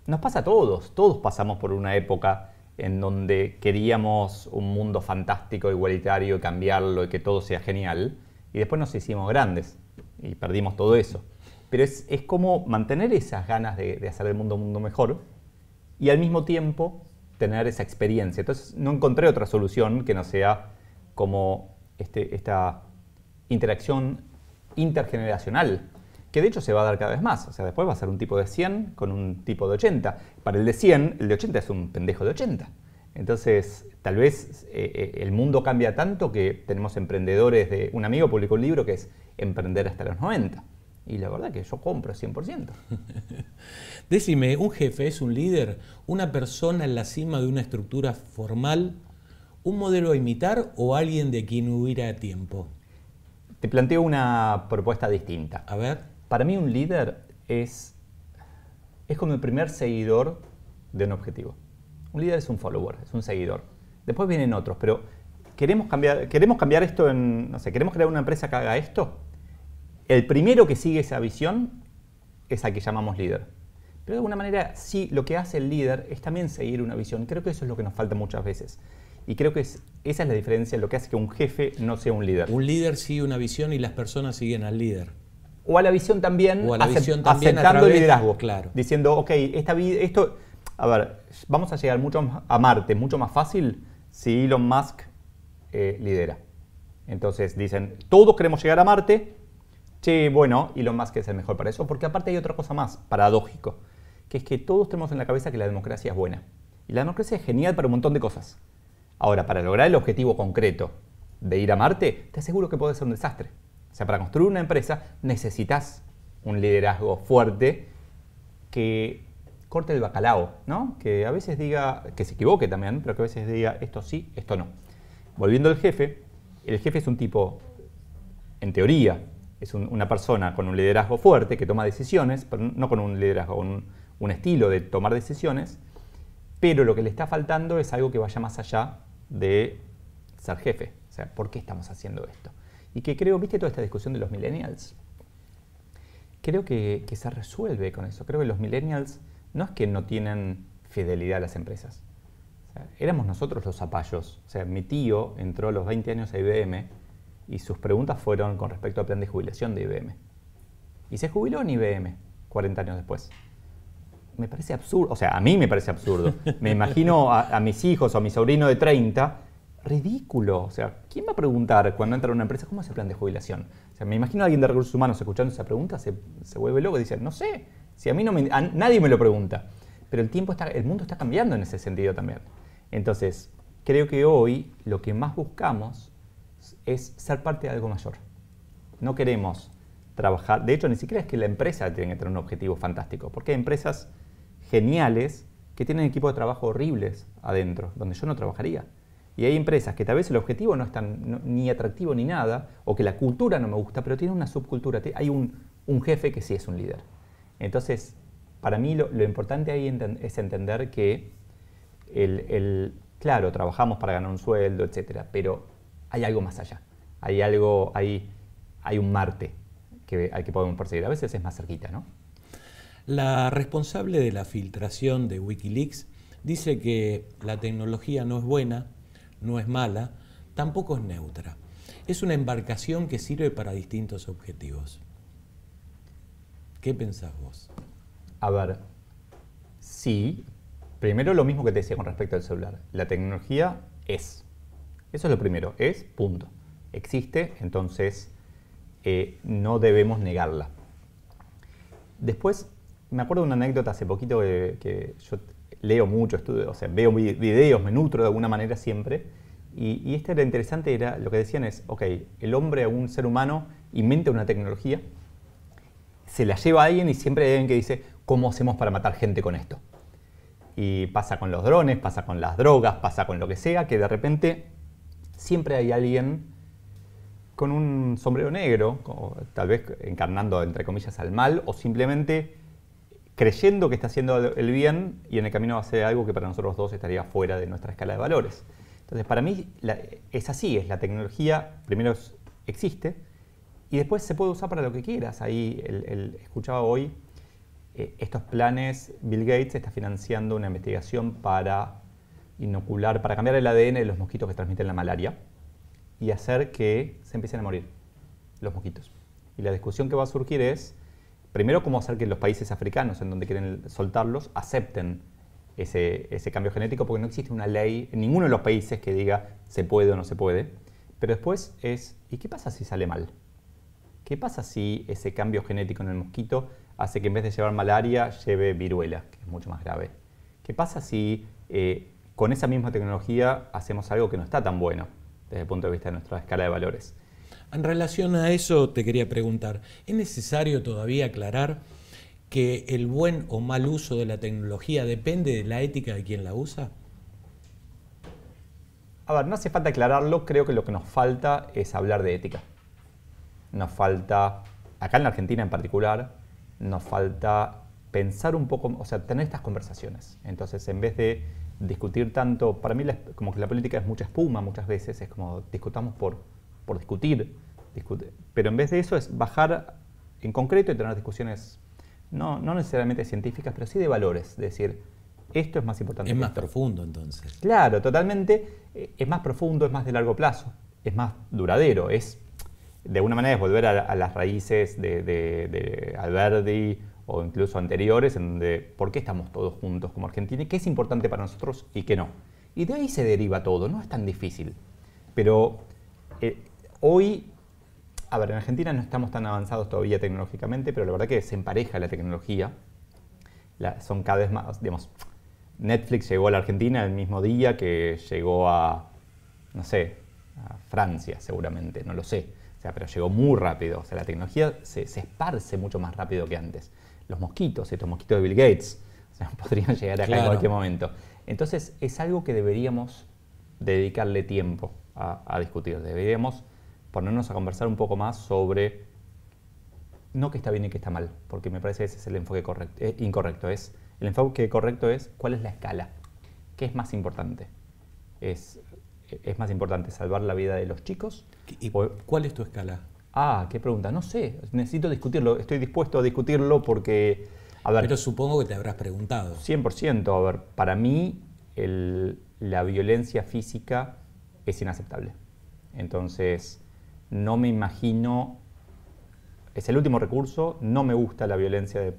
Speaker 2: Nos pasa a todos, todos pasamos por una época en donde queríamos un mundo fantástico, igualitario, cambiarlo y que todo sea genial, y después nos hicimos grandes y perdimos todo eso. Pero es, como mantener esas ganas de, de hacer el mundo un mundo mejor y al mismo tiempo tener esa experiencia. Entonces no encontré otra solución que no sea como este, esta interacción intergeneracional, que de hecho se va a dar cada vez más. O sea, después va a ser un tipo de 100 con un tipo de 80. Para el de 100, el de 80 es un pendejo de 80. Entonces, tal vez eh, eh, el mundo cambia tanto que tenemos emprendedores de... Un amigo publicó un libro que es Emprender hasta los 90. Y la verdad que yo compro 100%. <laughs>
Speaker 1: Decime, ¿un jefe es un líder? ¿Una persona en la cima de una estructura formal un modelo a imitar o alguien de quien hubiera tiempo?
Speaker 2: Te planteo una propuesta distinta.
Speaker 1: A ver.
Speaker 2: Para mí un líder es, es como el primer seguidor de un objetivo. Un líder es un follower, es un seguidor. Después vienen otros, pero queremos cambiar, queremos cambiar esto en, no sé, queremos crear una empresa que haga esto. El primero que sigue esa visión es al que llamamos líder. Pero de alguna manera, sí, lo que hace el líder es también seguir una visión. Creo que eso es lo que nos falta muchas veces. Y creo que esa es la diferencia, lo que hace que un jefe no sea un líder.
Speaker 1: Un líder sigue una visión y las personas siguen al líder.
Speaker 2: O a la visión también,
Speaker 1: O a la visión también a
Speaker 2: aceptando
Speaker 1: través-
Speaker 2: el liderazgo.
Speaker 1: claro.
Speaker 2: Diciendo, ok, esta vida, esto, a ver, vamos a llegar mucho más- a Marte mucho más fácil si Elon Musk eh, lidera. Entonces dicen, todos queremos llegar a Marte, che, bueno, Elon Musk es el mejor para eso, porque aparte hay otra cosa más, paradójico, que es que todos tenemos en la cabeza que la democracia es buena. Y la democracia es genial para un montón de cosas. Ahora, para lograr el objetivo concreto de ir a Marte, te aseguro que puede ser un desastre. O sea, para construir una empresa necesitas un liderazgo fuerte que corte el bacalao, ¿no? Que a veces diga, que se equivoque también, pero que a veces diga esto sí, esto no. Volviendo al jefe, el jefe es un tipo, en teoría, es un- una persona con un liderazgo fuerte que toma decisiones, pero no con un liderazgo, con un estilo de tomar decisiones, pero lo que le está faltando es algo que vaya más allá de ser jefe. O sea, ¿por qué estamos haciendo esto? Y que creo, ¿viste toda esta discusión de los millennials? Creo que, que se resuelve con eso. Creo que los millennials no es que no tienen fidelidad a las empresas. Éramos nosotros los zapallos. O sea, mi tío entró a los 20 años a IBM y sus preguntas fueron con respecto al plan de jubilación de IBM. Y se jubiló en IBM 40 años después me parece absurdo, o sea, a mí me parece absurdo. Me imagino a, mis hijos o a mi sobrino de 30, ridículo. O sea, ¿quién va a preguntar cuando entra a una empresa cómo es el plan de jubilación? O sea, me imagino a alguien de recursos humanos escuchando esa pregunta, se, se vuelve loco y dice, no sé, si a mí no me, nadie me lo pregunta. Pero el tiempo está, el mundo está cambiando en ese sentido también. Entonces, creo que hoy lo que más buscamos es ser parte de algo mayor. No queremos trabajar, de hecho ni siquiera es que la empresa tiene que tener un objetivo fantástico, porque hay empresas geniales que tienen equipos de trabajo horribles adentro, donde yo no trabajaría. Y hay empresas que tal vez el objetivo no es tan, ni atractivo ni nada, o que la cultura no me gusta, pero tiene una subcultura. Hay un, un jefe que sí es un líder. Entonces, para mí lo, lo importante ahí es entender que, el, el- claro, trabajamos para ganar un sueldo, etcétera, pero hay algo más allá. Hay algo, hay, hay un Marte que, al que podemos perseguir. A veces es más cerquita, ¿no?
Speaker 1: La responsable de la filtración de Wikileaks dice que la tecnología no es buena, no es mala, tampoco es neutra. Es una embarcación que sirve para distintos objetivos. ¿Qué pensás vos?
Speaker 2: A ver, sí. Primero lo mismo que te decía con respecto al celular. La tecnología es. Eso es lo primero. Es, punto. Existe, entonces eh, no debemos negarla. Después, me acuerdo de una anécdota hace poquito que, que yo leo mucho, estudio, o sea, veo vi- videos, me nutro de alguna manera siempre. Y, y este era interesante, era lo que decían es, ok, el hombre, un ser humano, inventa una tecnología, se la lleva a alguien y siempre hay alguien que dice, ¿cómo hacemos para matar gente con esto? Y pasa con los drones, pasa con las drogas, pasa con lo que sea, que de repente siempre hay alguien con un sombrero negro, o tal vez encarnando entre comillas al mal, o simplemente creyendo que está haciendo el bien y en el camino va a hacer algo que para nosotros dos estaría fuera de nuestra escala de valores. Entonces, para mí la- es así, es la tecnología, primero existe, y después se puede usar para lo que quieras. Ahí escuchaba hoy eh, estos planes, Bill Gates está financiando una investigación para inocular, para cambiar el ADN de los mosquitos que transmiten la malaria y hacer que se empiecen a morir los mosquitos. Y la discusión que va a surgir es, primero, cómo hacer que los países africanos en donde quieren soltarlos acepten ese, cambio genético, porque no existe una ley en ninguno de los países que diga se puede o no se puede. Pero después es, ¿y qué pasa si sale mal? ¿Qué pasa si ese cambio genético en el mosquito hace que en vez de llevar malaria lleve viruela, que es mucho más grave? ¿Qué pasa si eh, con esa misma tecnología hacemos algo que no está tan bueno desde el punto de vista de nuestra escala de valores?
Speaker 1: En relación a eso te quería preguntar, ¿es necesario todavía aclarar que el buen o mal uso de la tecnología depende de la ética de quien la usa?
Speaker 2: A ver, no hace falta aclararlo, creo que lo que nos falta es hablar de ética. Nos falta, acá en la Argentina en particular, nos falta pensar un poco, o sea, tener estas conversaciones. Entonces, en vez de discutir tanto, para mí como que la política es mucha espuma muchas veces, es como discutamos por, por discutir, pero en vez de eso es bajar en concreto y tener discusiones no, no necesariamente científicas, pero sí de valores, es decir, esto es más importante.
Speaker 1: Es más profundo entonces.
Speaker 2: Claro, totalmente, eh, es más profundo, es más de largo plazo, es más duradero, es de alguna manera es volver a, las raíces de, de Alberti o incluso anteriores, en donde por qué estamos todos juntos como Argentina y qué es importante para nosotros y qué no. Y de ahí se deriva todo, no es tan difícil. Pero eh, hoy, a ver, en Argentina no estamos tan avanzados todavía tecnológicamente, pero la verdad que se empareja la tecnología. son cada vez más, digamos, Netflix llegó a la Argentina el mismo día que llegó a, no sé, a Francia seguramente, no lo sé. O sea, pero llegó muy rápido. O sea, la tecnología se, se esparce mucho más rápido que antes los mosquitos, estos mosquitos de Bill Gates, <laughs> o sea, podrían llegar acá en cualquier momento. Entonces es algo que deberíamos dedicarle tiempo a, discutir, deberíamos ponernos a conversar un poco más sobre, no que está bien y que está mal, porque me parece que ese es el enfoque correcto, eh, incorrecto, es, el enfoque correcto es cuál es la escala, qué es más importante. Es, es más importante salvar la vida de los chicos.
Speaker 1: ¿Y cuál es tu escala?
Speaker 2: Ah, qué pregunta. No sé, necesito discutirlo. Estoy dispuesto a discutirlo porque...
Speaker 1: A ver, Pero supongo que te habrás preguntado.
Speaker 2: 100%. A ver, para mí la violencia física es inaceptable. Entonces, no me imagino... Es el último recurso. No me gusta la violencia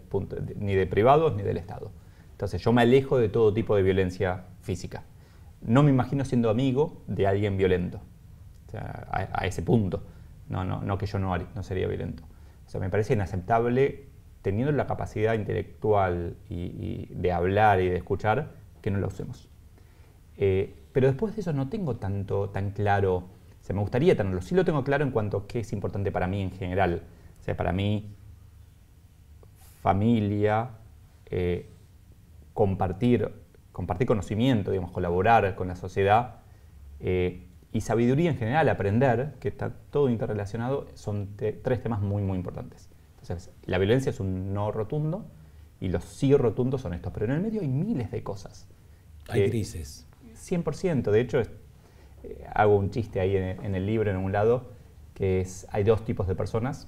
Speaker 2: ni de privados ni del Estado. Entonces, yo me alejo de todo tipo de violencia física. No me imagino siendo amigo de alguien violento. A ese punto. No, no, no que yo no, sería violento. Me parece inaceptable, teniendo la capacidad intelectual y, de hablar y de escuchar, que no la usemos. Eh, pero después de eso no tengo tanto, tan claro, sea, me gustaría tenerlo, sí lo tengo claro en cuanto a qué es importante para mí en general. O sea, para mí, familia, eh, compartir, compartir conocimiento, digamos, colaborar con la sociedad, eh, y sabiduría en general, aprender, que está todo interrelacionado, son tres temas muy, muy importantes. Entonces, la violencia es un no rotundo y los sí rotundos son estos, pero en el medio hay miles de cosas.
Speaker 1: Hay grises.
Speaker 2: 100%, de hecho, eh, hago un chiste ahí en, el libro, en un lado, que es, hay dos tipos de personas,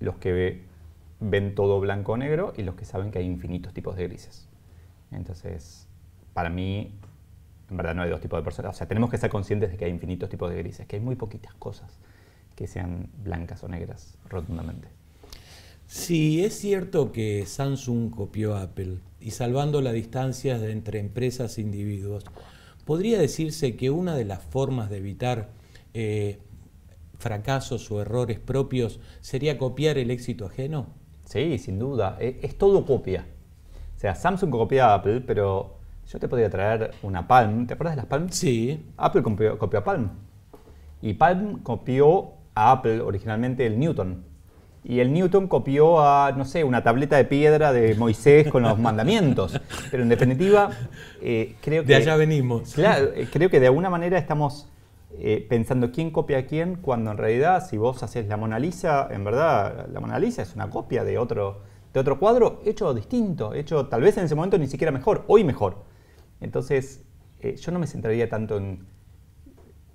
Speaker 2: los que ven todo blanco o negro y los que saben que hay infinitos tipos de grises. Entonces, para mí, en verdad no hay dos tipos de personas. O sea, tenemos que ser conscientes de que hay infinitos tipos de grises, que hay muy poquitas cosas que sean blancas o negras rotundamente.
Speaker 1: Sí, es cierto que Samsung copió Apple y salvando la distancia entre empresas e individuos, ¿podría decirse que una de las formas de evitar eh, fracasos o errores propios sería copiar el éxito ajeno?
Speaker 2: Sí, sin duda. Es, es todo copia. O sea, Samsung copia a Apple, pero yo te podría traer una Palm. ¿Te acuerdas de las Palm?
Speaker 1: Sí.
Speaker 2: Apple copió, a Palm. Y Palm copió a Apple originalmente el Newton. Y el Newton copió a, no sé, una tableta de piedra de Moisés con los mandamientos. Pero en definitiva, eh, creo que...
Speaker 1: De allá venimos.
Speaker 2: Claro, eh, creo que de alguna manera estamos eh, pensando quién copia a quién, cuando en realidad si vos haces la Mona Lisa, en verdad la Mona Lisa es una copia de otro, de otro cuadro hecho distinto, hecho tal vez en ese momento ni siquiera mejor, hoy mejor. Entonces, eh, yo no me centraría tanto en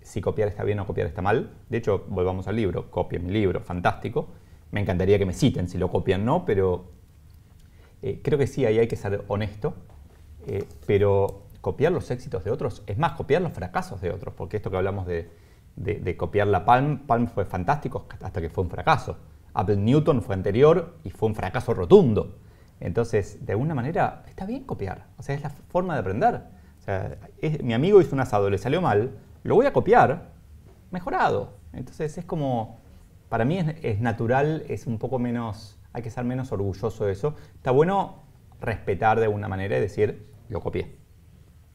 Speaker 2: si copiar está bien o copiar está mal. De hecho, volvamos al libro, copien mi libro, fantástico. Me encantaría que me citen si lo copian, ¿no? Pero eh, creo que sí, ahí hay que ser honesto. Eh, pero copiar los éxitos de otros, es más, copiar los fracasos de otros, porque esto que hablamos de, de copiar la Palm, Palm fue fantástico hasta que fue un fracaso. Apple Newton fue anterior y fue un fracaso rotundo. Entonces, de alguna manera, está bien copiar. O sea, es la forma de aprender. Mi amigo hizo un asado, le salió mal, lo voy a copiar, mejorado. Entonces, es como, para mí es, natural, es un poco menos, hay que ser menos orgulloso de eso. Está bueno respetar de alguna manera y decir, lo copié.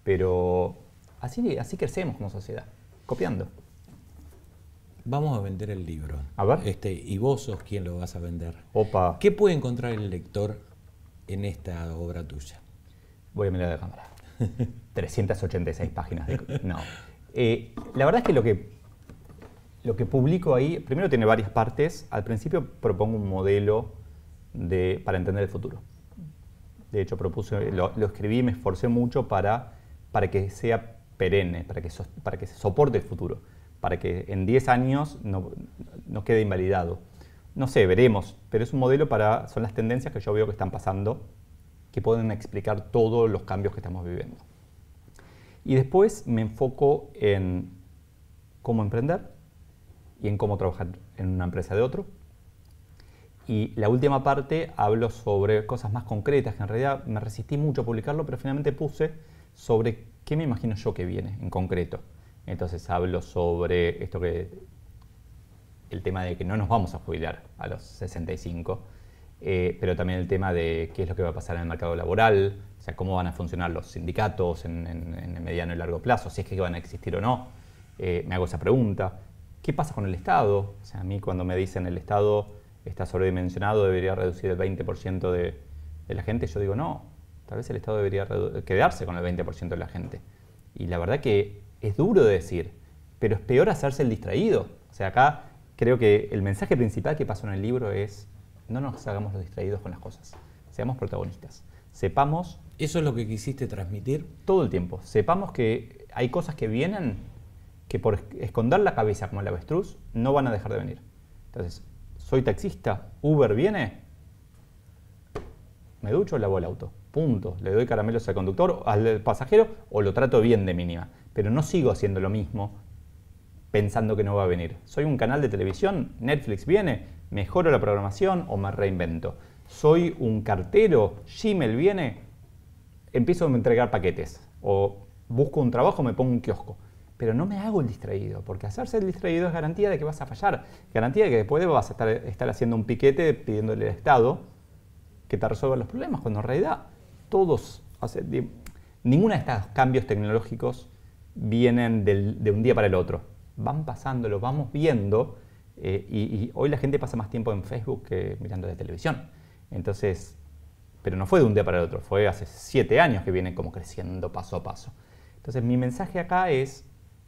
Speaker 2: Pero así, así crecemos como sociedad, copiando.
Speaker 1: Vamos a vender el libro.
Speaker 2: A ver.
Speaker 1: Este, y vos sos quien lo vas a vender.
Speaker 2: Opa.
Speaker 1: ¿Qué puede encontrar el lector en esta obra tuya?
Speaker 2: Voy a mirar la cámara. <laughs> 386 páginas. De, no. Eh, la verdad es que lo que lo que publico ahí, primero tiene varias partes. Al principio propongo un modelo de, para entender el futuro. De hecho, propuse, lo, escribí y me esforcé mucho para para que sea perenne, para que, para que se soporte el futuro, para que en 10 años no, no quede invalidado. No sé, veremos, pero es un modelo para, son las tendencias que yo veo que están pasando, que pueden explicar todos los cambios que estamos viviendo. Y después me enfoco en cómo emprender y en cómo trabajar en una empresa de otro. Y la última parte hablo sobre cosas más concretas, que en realidad me resistí mucho a publicarlo, pero finalmente puse sobre qué me imagino yo que viene en concreto. Entonces hablo sobre esto que el tema de que no nos vamos a jubilar a los 65, eh, pero también el tema de qué es lo que va a pasar en el mercado laboral, o sea, cómo van a funcionar los sindicatos en, el mediano y largo plazo, si es que van a existir o no. Eh, me hago esa pregunta. ¿Qué pasa con el Estado? O sea, a mí cuando me dicen el Estado está sobredimensionado, debería reducir el 20% de, de la gente, yo digo, no, tal vez el Estado debería quedarse con el 20% de la gente. Y la verdad que es duro de decir, pero es peor hacerse el distraído. O sea, acá creo que el mensaje principal que pasó en el libro es, no nos hagamos los distraídos con las cosas, seamos protagonistas. Sepamos...
Speaker 1: ¿Eso es lo que quisiste transmitir?
Speaker 2: Todo el tiempo. Sepamos que hay cosas que vienen que por esconder la cabeza como el avestruz no van a dejar de venir. Entonces, soy taxista, Uber viene, me ducho, lavo el auto. Punto. Le doy caramelos al conductor, al pasajero o lo trato bien de mínima. Pero no sigo haciendo lo mismo pensando que no va a venir. Soy un canal de televisión, Netflix viene, mejoro la programación o me reinvento. Soy un cartero, Gmail viene, empiezo a entregar paquetes. O busco un trabajo, me pongo un kiosco. Pero no me hago el distraído, porque hacerse el distraído es garantía de que vas a fallar. Garantía de que después vas a estar, haciendo un piquete pidiéndole al Estado que te resuelva los problemas, cuando en realidad todos, ninguna de estos cambios tecnológicos vienen de un día para el otro. Van pasando, lo vamos viendo eh, y, hoy la gente pasa más tiempo en Facebook que mirando de televisión. Entonces, pero no fue de un día para el otro, fue hace siete años que viene como creciendo paso a paso. Entonces mi mensaje acá es,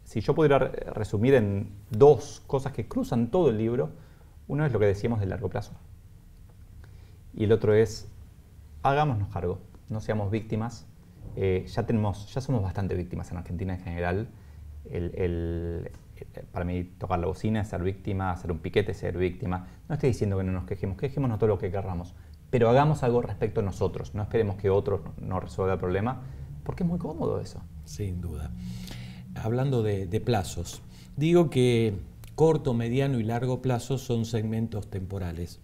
Speaker 2: si yo pudiera resumir en dos cosas que cruzan todo el libro, uno es lo que decíamos del largo plazo y el otro es, hagámonos cargo, no seamos víctimas. Eh, ya, tenemos, ya somos bastante víctimas en Argentina en general. El, para mí tocar la bocina es ser víctima, hacer un piquete es ser víctima. No estoy diciendo que no nos quejemos, quejémonos todo lo que querramos, pero hagamos algo respecto a nosotros. No esperemos que otros nos resuelva el problema, porque es muy cómodo eso.
Speaker 1: Sin duda. Hablando de, plazos, digo que corto, mediano y largo plazo son segmentos temporales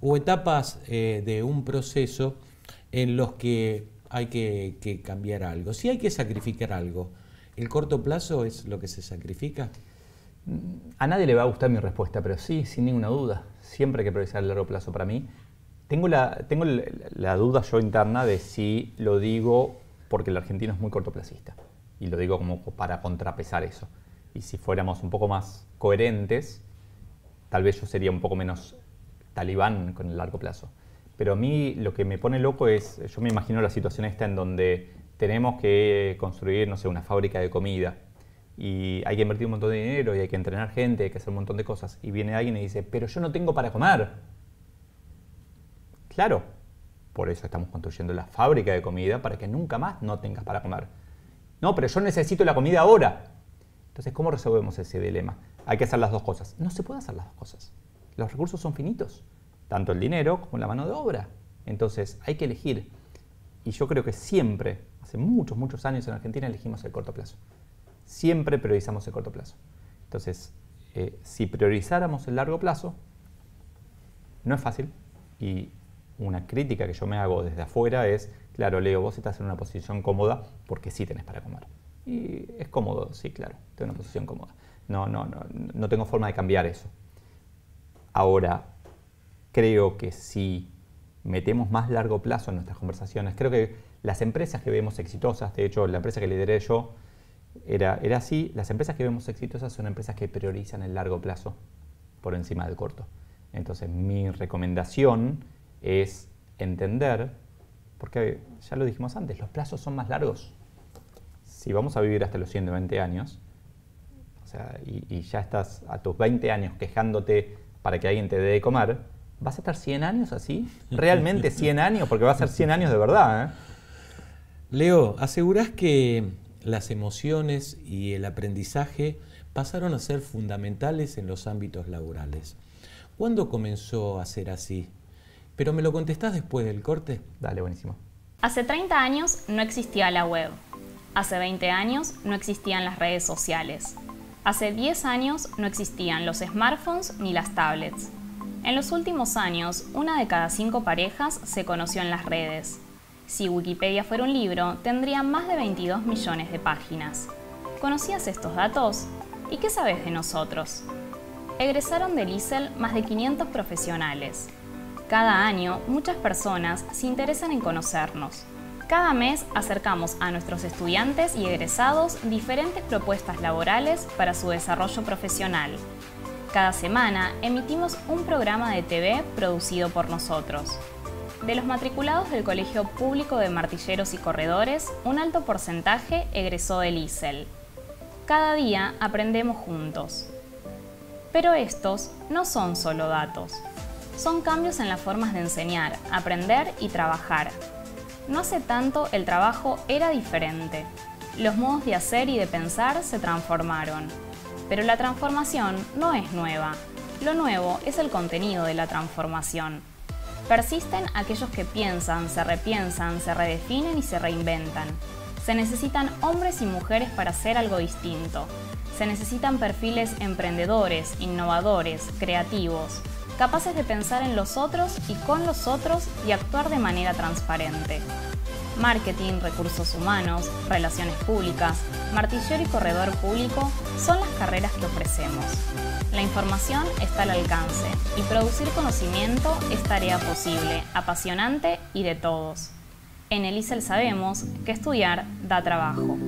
Speaker 1: o etapas eh, de un proceso en los que hay que, cambiar algo. Si hay que sacrificar algo, ¿el corto plazo es lo que se sacrifica?
Speaker 2: A nadie le va a gustar mi respuesta, pero sí, sin ninguna duda. Siempre hay que priorizar el largo plazo para mí. Tengo la, tengo la duda yo interna de si lo digo porque el argentino es muy cortoplacista. Y lo digo como para contrapesar eso. Y si fuéramos un poco más coherentes, tal vez yo sería un poco menos talibán con el largo plazo. Pero a mí lo que me pone loco es, yo me imagino la situación esta en donde tenemos que construir, no sé, una fábrica de comida y hay que invertir un montón de dinero y hay que entrenar gente, hay que hacer un montón de cosas. Y viene alguien y dice, pero yo no tengo para comer. Claro, por eso estamos construyendo la fábrica de comida para que nunca más no tengas para comer. No, pero yo necesito la comida ahora. Entonces, ¿cómo resolvemos ese dilema? Hay que hacer las dos cosas. No se puede hacer las dos cosas los recursos son finitos, tanto el dinero como la mano de obra. Entonces hay que elegir. Y yo creo que siempre, hace muchos, muchos años en Argentina elegimos el corto plazo. Siempre priorizamos el corto plazo. Entonces, eh, si priorizáramos el largo plazo, no es fácil. Una crítica que yo me hago desde afuera es, claro, Leo, vos estás en una posición cómoda porque sí tenés para comer. Y es cómodo, sí, claro, tengo una posición cómoda. No, no, no, no tengo forma de cambiar eso. Ahora, creo que si metemos más largo plazo en nuestras conversaciones, creo que las empresas que vemos exitosas, de hecho la empresa que lideré yo era, era así, las empresas que vemos exitosas son empresas que priorizan el largo plazo por encima del corto. Entonces mi recomendación es entender, porque ya lo dijimos antes, los plazos son más largos. Si vamos a vivir hasta los 120 años, y, y ya estás a tus 20 años quejándote para que alguien te dé de comer, ¿vas a estar 100 años así? <laughs> ¿Realmente 100 años? Porque va a ser 100 años de verdad. ¿eh?
Speaker 1: Leo, asegurás que las emociones y el aprendizaje pasaron a ser fundamentales en los ámbitos laborales. ¿Cuándo comenzó a ser así? Pero me lo contestás después del corte.
Speaker 2: Dale, buenísimo.
Speaker 3: Hace 30 años no existía la web. Hace 20 años no existían las redes sociales. Hace 10 años no existían los smartphones ni las tablets. En los últimos años, una de cada cinco parejas se conoció en las redes. Si Wikipedia fuera un libro, tendría más de 22 millones de páginas. ¿Conocías estos datos? ¿Y qué sabes de nosotros? Egresaron del ISEL más de 500 profesionales. Cada año, muchas personas se interesan en conocernos. Cada mes acercamos a nuestros estudiantes y egresados diferentes propuestas laborales para su desarrollo profesional. Cada semana emitimos un programa de TV producido por nosotros. De los matriculados del Colegio Público de Martilleros y Corredores, un alto porcentaje egresó del ISEL. Cada día aprendemos juntos. Pero estos no son solo datos. Son cambios en las formas de enseñar, aprender y trabajar. No hace tanto el trabajo era diferente. Los modos de hacer y de pensar se transformaron. Pero la transformación no es nueva. Lo nuevo es el contenido de la transformación. Persisten aquellos que piensan, se repiensan, se redefinen y se reinventan. Se necesitan hombres y mujeres para hacer algo distinto. Se necesitan perfiles emprendedores, innovadores, creativos, capaces de pensar en los otros y con los otros y actuar de manera transparente. Marketing, recursos humanos, relaciones públicas, martillero y corredor público son las carreras que ofrecemos. La información está al alcance y producir conocimiento es tarea posible, apasionante y de todos. En el ISEL sabemos que estudiar da trabajo.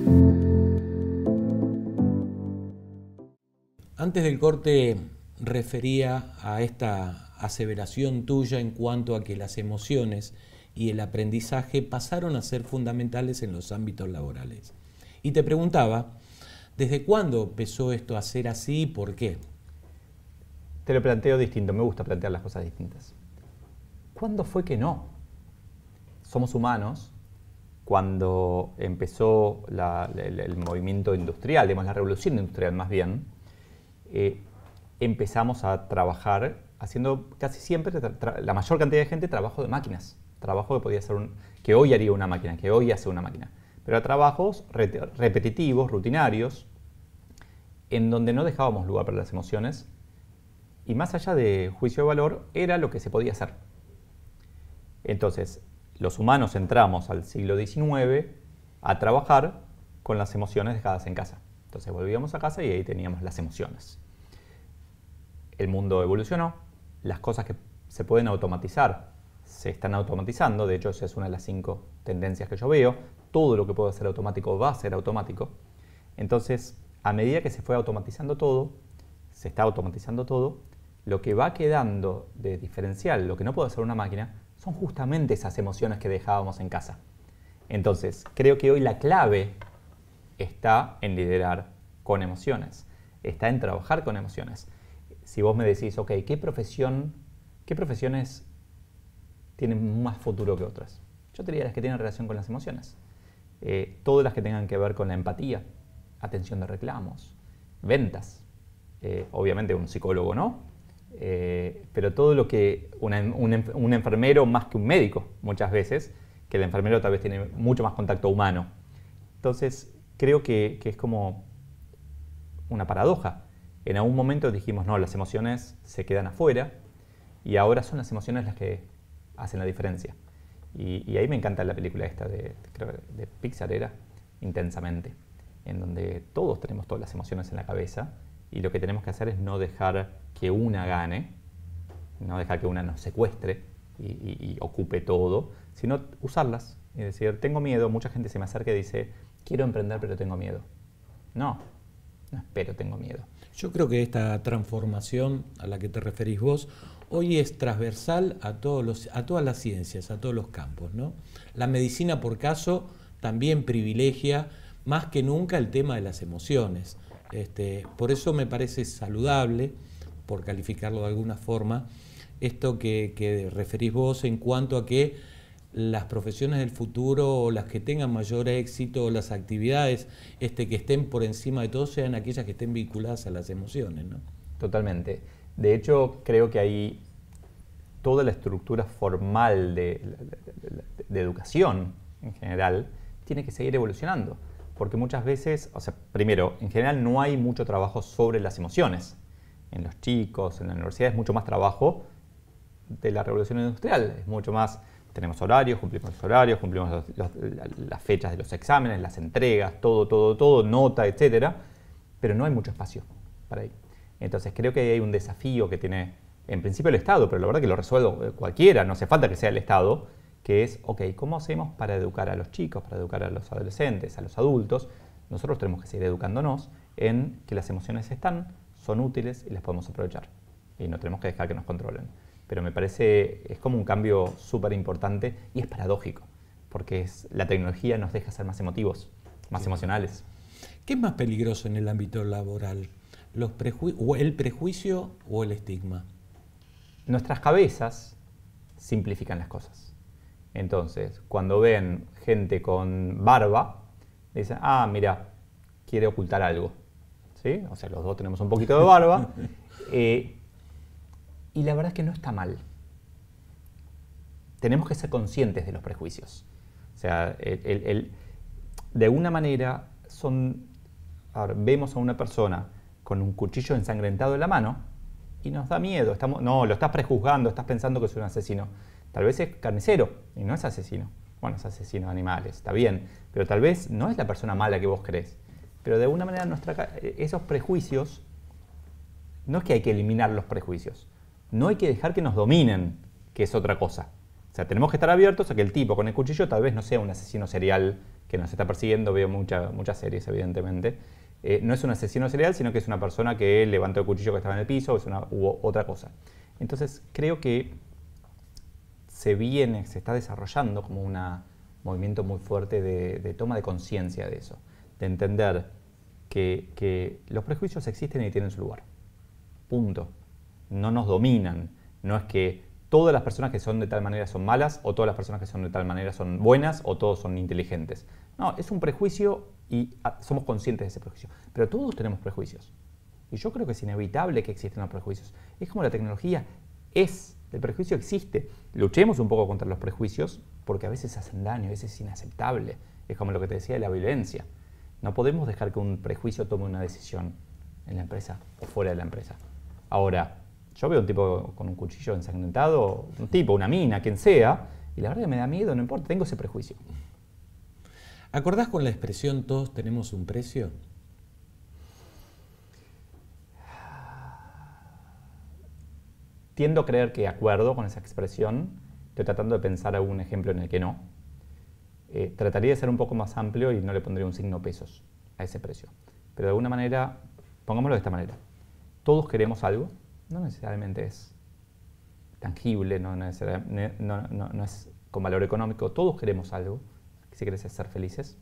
Speaker 1: Antes del corte refería a esta aseveración tuya en cuanto a que las emociones y el aprendizaje pasaron a ser fundamentales en los ámbitos laborales. Y te preguntaba, ¿desde cuándo empezó esto a ser así y por qué?
Speaker 2: Te lo planteo distinto, me gusta plantear las cosas distintas. ¿Cuándo fue que no? Somos humanos. Cuando empezó el, movimiento industrial, digamos la revolución industrial más bien, eh, empezamos a trabajar haciendo casi siempre, la mayor cantidad de gente, trabajo de máquinas. Trabajo que podía ser un, que hoy haría una máquina, que hoy hace una máquina. Pero a trabajos repetitivos, rutinarios, en donde no dejábamos lugar para las emociones y más allá de juicio de valor, era lo que se podía hacer. Entonces, los humanos entramos al siglo XIX a trabajar con las emociones dejadas en casa. Entonces volvíamos a casa y ahí teníamos las emociones. El mundo evolucionó, las cosas que se pueden automatizar se están automatizando, de hecho esa es una de las cinco tendencias que yo veo, todo lo que puede ser automático va a ser automático. Entonces, a medida que se fue automatizando todo, se está automatizando todo, lo que va quedando de diferencial, lo que no puede hacer una máquina, son justamente esas emociones que dejábamos en casa. Entonces, creo que hoy la clave está en liderar con emociones, está en trabajar con emociones. Si vos me decís, ok, ¿qué profesión, qué profesiones tienen más futuro que otras? Yo te diría las que tienen relación con las emociones. Eh, todas las que tengan que ver con la empatía, atención de reclamos, ventas. Eh, obviamente un psicólogo no, eh, pero todo lo que un, enfermero más que un médico muchas veces, que el enfermero tal vez tiene mucho más contacto humano. Entonces, creo que, es como una paradoja. En algún momento dijimos, no, las emociones se quedan afuera y ahora son las emociones las que hacen la diferencia. Y, ahí me encanta la película esta de, de Pixar era, Intensamente, en donde todos tenemos todas las emociones en la cabeza y lo que tenemos que hacer es no dejar que una gane, no dejar que una nos secuestre y, ocupe todo, sino usarlas. Y decir, tengo miedo, mucha gente se me acerca y dice, quiero emprender pero tengo miedo. No, no espero, tengo miedo.
Speaker 1: Yo creo que esta transformación a la que te referís vos hoy es transversal a, todos a todas las ciencias, a todos los campos. ¿no? La medicina, por caso, también privilegia más que nunca el tema de las emociones. Este, por eso me parece saludable, por calificarlo de alguna forma, esto que, referís vos en cuanto a que las profesiones del futuro o las que tengan mayor éxito o las actividades este, que estén por encima de todo sean aquellas que estén vinculadas a las emociones. ¿no?
Speaker 2: Totalmente. De hecho, creo que hay toda la estructura formal de, de, educación en general tiene que seguir evolucionando. Porque muchas veces, o sea, primero, en general no hay mucho trabajo sobre las emociones. En los chicos, en la universidad es mucho más trabajo de la revolución industrial. Es mucho más, tenemos horarios, cumplimos los horarios, cumplimos las fechas de los exámenes, las entregas, todo, todo, todo, nota, etcétera, pero no hay mucho espacio para ahí. Entonces creo que hay un desafío que tiene en principio el Estado, pero la verdad que lo resuelve cualquiera, no hace falta que sea el Estado, que es, ok, ¿cómo hacemos para educar a los chicos, para educar a los adolescentes, a los adultos? Nosotros tenemos que seguir educándonos en que las emociones están, son útiles y las podemos aprovechar. Y no tenemos que dejar que nos controlen pero me parece, es como un cambio súper importante y es paradójico, porque es, la tecnología nos deja ser más emotivos, más emocionales.
Speaker 1: ¿Qué es más peligroso en el ámbito laboral? Los ¿El prejuicio o el estigma?
Speaker 2: Nuestras cabezas simplifican las cosas. Entonces, cuando ven gente con barba, dicen, ah, mira, quiere ocultar algo. ¿Sí? O sea, los dos tenemos un poquito de barba. <laughs> Eh, y la verdad es que no está mal. Tenemos que ser conscientes de los prejuicios. O sea, de alguna manera son, vemos a una persona con un cuchillo ensangrentado en la mano y nos da miedo. Estamos, no, lo estás prejuzgando, estás pensando que es un asesino. Tal vez es carnicero y no es asesino. Bueno, es asesino de animales, está bien, pero tal vez no es la persona mala que vos crees. Pero de alguna manera nuestra, esos prejuicios, no es que hay que eliminar los prejuicios, no hay que dejar que nos dominen, que es otra cosa. O sea, tenemos que estar abiertos a que el tipo con el cuchillo tal vez no sea un asesino serial que nos está persiguiendo, veo muchas series evidentemente. Eh, no es un asesino serial, sino que es una persona que levantó el cuchillo que estaba en el piso o es una, u otra cosa. Entonces creo que se viene, se está desarrollando como un movimiento muy fuerte de, toma de conciencia de eso, de entender que los prejuicios existen y tienen su lugar. Punto no nos dominan. No es que todas las personas que son de tal manera son malas o todas las personas que son de tal manera son buenas o todos son inteligentes. No, es un prejuicio y ah, somos conscientes de ese prejuicio. Pero todos tenemos prejuicios. Y yo creo que es inevitable que existan los prejuicios. Es como la tecnología es, el prejuicio existe. Luchemos un poco contra los prejuicios porque a veces hacen daño, a veces es inaceptable. Es como lo que te decía de la violencia. No podemos dejar que un prejuicio tome una decisión en la empresa o fuera de la empresa. Ahora, yo veo un tipo con un cuchillo ensangrentado, un tipo, una mina, quien sea, y la verdad que me da miedo, no importa, tengo ese prejuicio.
Speaker 1: ¿Acordás con la expresión todos tenemos un precio?
Speaker 2: Tiendo a creer que acuerdo con esa expresión, estoy tratando de pensar algún ejemplo en el que no. Eh, trataría de ser un poco más amplio y no le pondría un signo pesos a ese precio. Pero de alguna manera, pongámoslo de esta manera, todos queremos algo, no necesariamente es tangible, no, es con valor económico, todos queremos algo, si querés ser felices.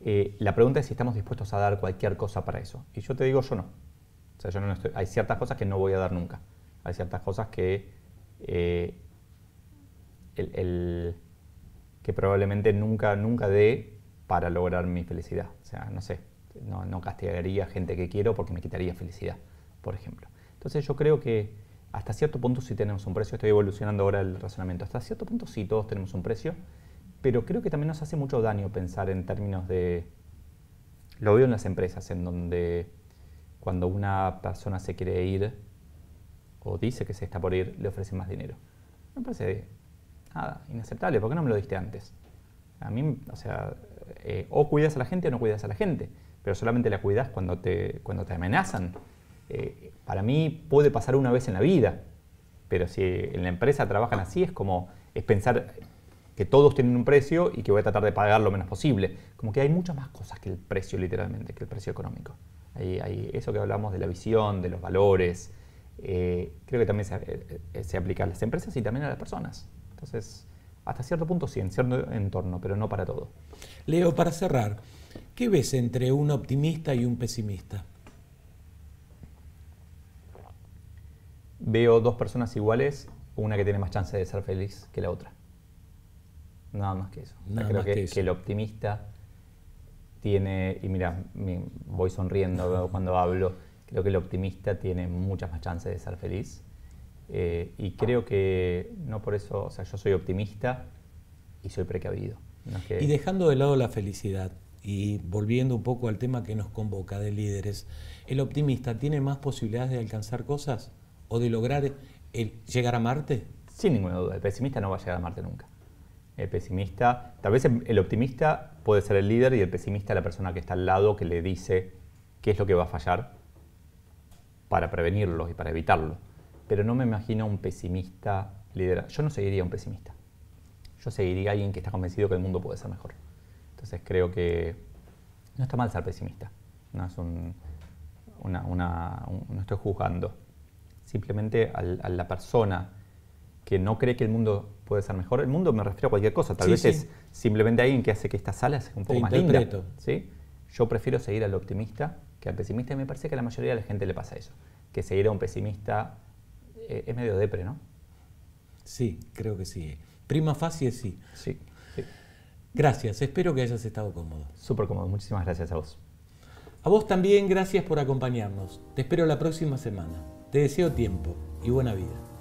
Speaker 2: Eh, la pregunta es si estamos dispuestos a dar cualquier cosa para eso. Y yo te digo, yo no. O sea, yo no estoy, hay ciertas cosas que no voy a dar nunca. Hay ciertas cosas que, eh, que probablemente nunca, nunca dé para lograr mi felicidad. O sea, no sé, no, no castigaría gente que quiero porque me quitaría felicidad por ejemplo. Entonces yo creo que hasta cierto punto sí tenemos un precio, estoy evolucionando ahora el razonamiento, hasta cierto punto sí todos tenemos un precio, pero creo que también nos hace mucho daño pensar en términos de, lo veo en las empresas, en donde cuando una persona se quiere ir o dice que se está por ir, le ofrece más dinero. Me parece nada, inaceptable, ¿por qué no me lo diste antes? A mí, o sea, eh, o cuidas a la gente o no cuidas a la gente, pero solamente la cuidas cuando te, cuando te amenazan. Eh, para mí puede pasar una vez en la vida, pero si en la empresa trabajan así es como es pensar que todos tienen un precio y que voy a tratar de pagar lo menos posible. Como que hay muchas más cosas que el precio literalmente, que el precio económico. Hay, eso que hablamos de la visión, de los valores, eh, creo que también se, eh, se, aplica a las empresas y también a las personas. Entonces, hasta cierto punto sí, en cierto entorno, pero no para todo.
Speaker 1: Leo, para cerrar, ¿qué ves entre un optimista y un pesimista?
Speaker 2: Veo dos personas iguales, una que tiene más chance de ser feliz que la otra. Nada más que eso. Creo que,
Speaker 1: que eso.
Speaker 2: que el optimista tiene, y mira, me- voy sonriendo <laughs> cuando hablo, creo que el optimista tiene muchas más chances de ser feliz. Eh, y creo que no por eso, o sea, yo soy optimista y soy precavido. No es que-
Speaker 1: Y dejando de lado la felicidad y volviendo un poco al tema que nos convoca de líderes, ¿el optimista tiene más posibilidades de alcanzar cosas o de lograr el- llegar a Marte?
Speaker 2: Sin ninguna duda, el pesimista no va a llegar a Marte nunca. El pesimista, tal vez el optimista puede ser el líder y el pesimista la persona que está al lado que le dice qué es lo que va a fallar para prevenirlo y para evitarlo. Pero no me imagino un pesimista líder. Yo no seguiría un pesimista. Yo seguiría a alguien que está convencido que el mundo puede ser mejor. Entonces creo que no está mal ser pesimista. No es un- no estoy juzgando. Simplemente al- a la persona que no cree que el mundo puede ser mejor, el mundo me refiero a cualquier cosa, tal
Speaker 1: Sí,
Speaker 2: vez
Speaker 1: sí.
Speaker 2: es simplemente alguien que hace que esta sala sea un poco
Speaker 1: Te
Speaker 2: más
Speaker 1: interpreto.
Speaker 2: linda. ¿sí? Yo prefiero seguir al optimista que al pesimista y me parece que a la mayoría de la gente le pasa eso, que seguir a un pesimista eh, es medio depre, ¿no?
Speaker 1: Sí, creo que sí. Prima facie sí.
Speaker 2: Sí, sí.
Speaker 1: Gracias, espero que hayas estado cómodo.
Speaker 2: Súper cómodo, muchísimas gracias a vos.
Speaker 1: A vos también, gracias por acompañarnos. Te espero la próxima semana. Te deseo tiempo y buena vida.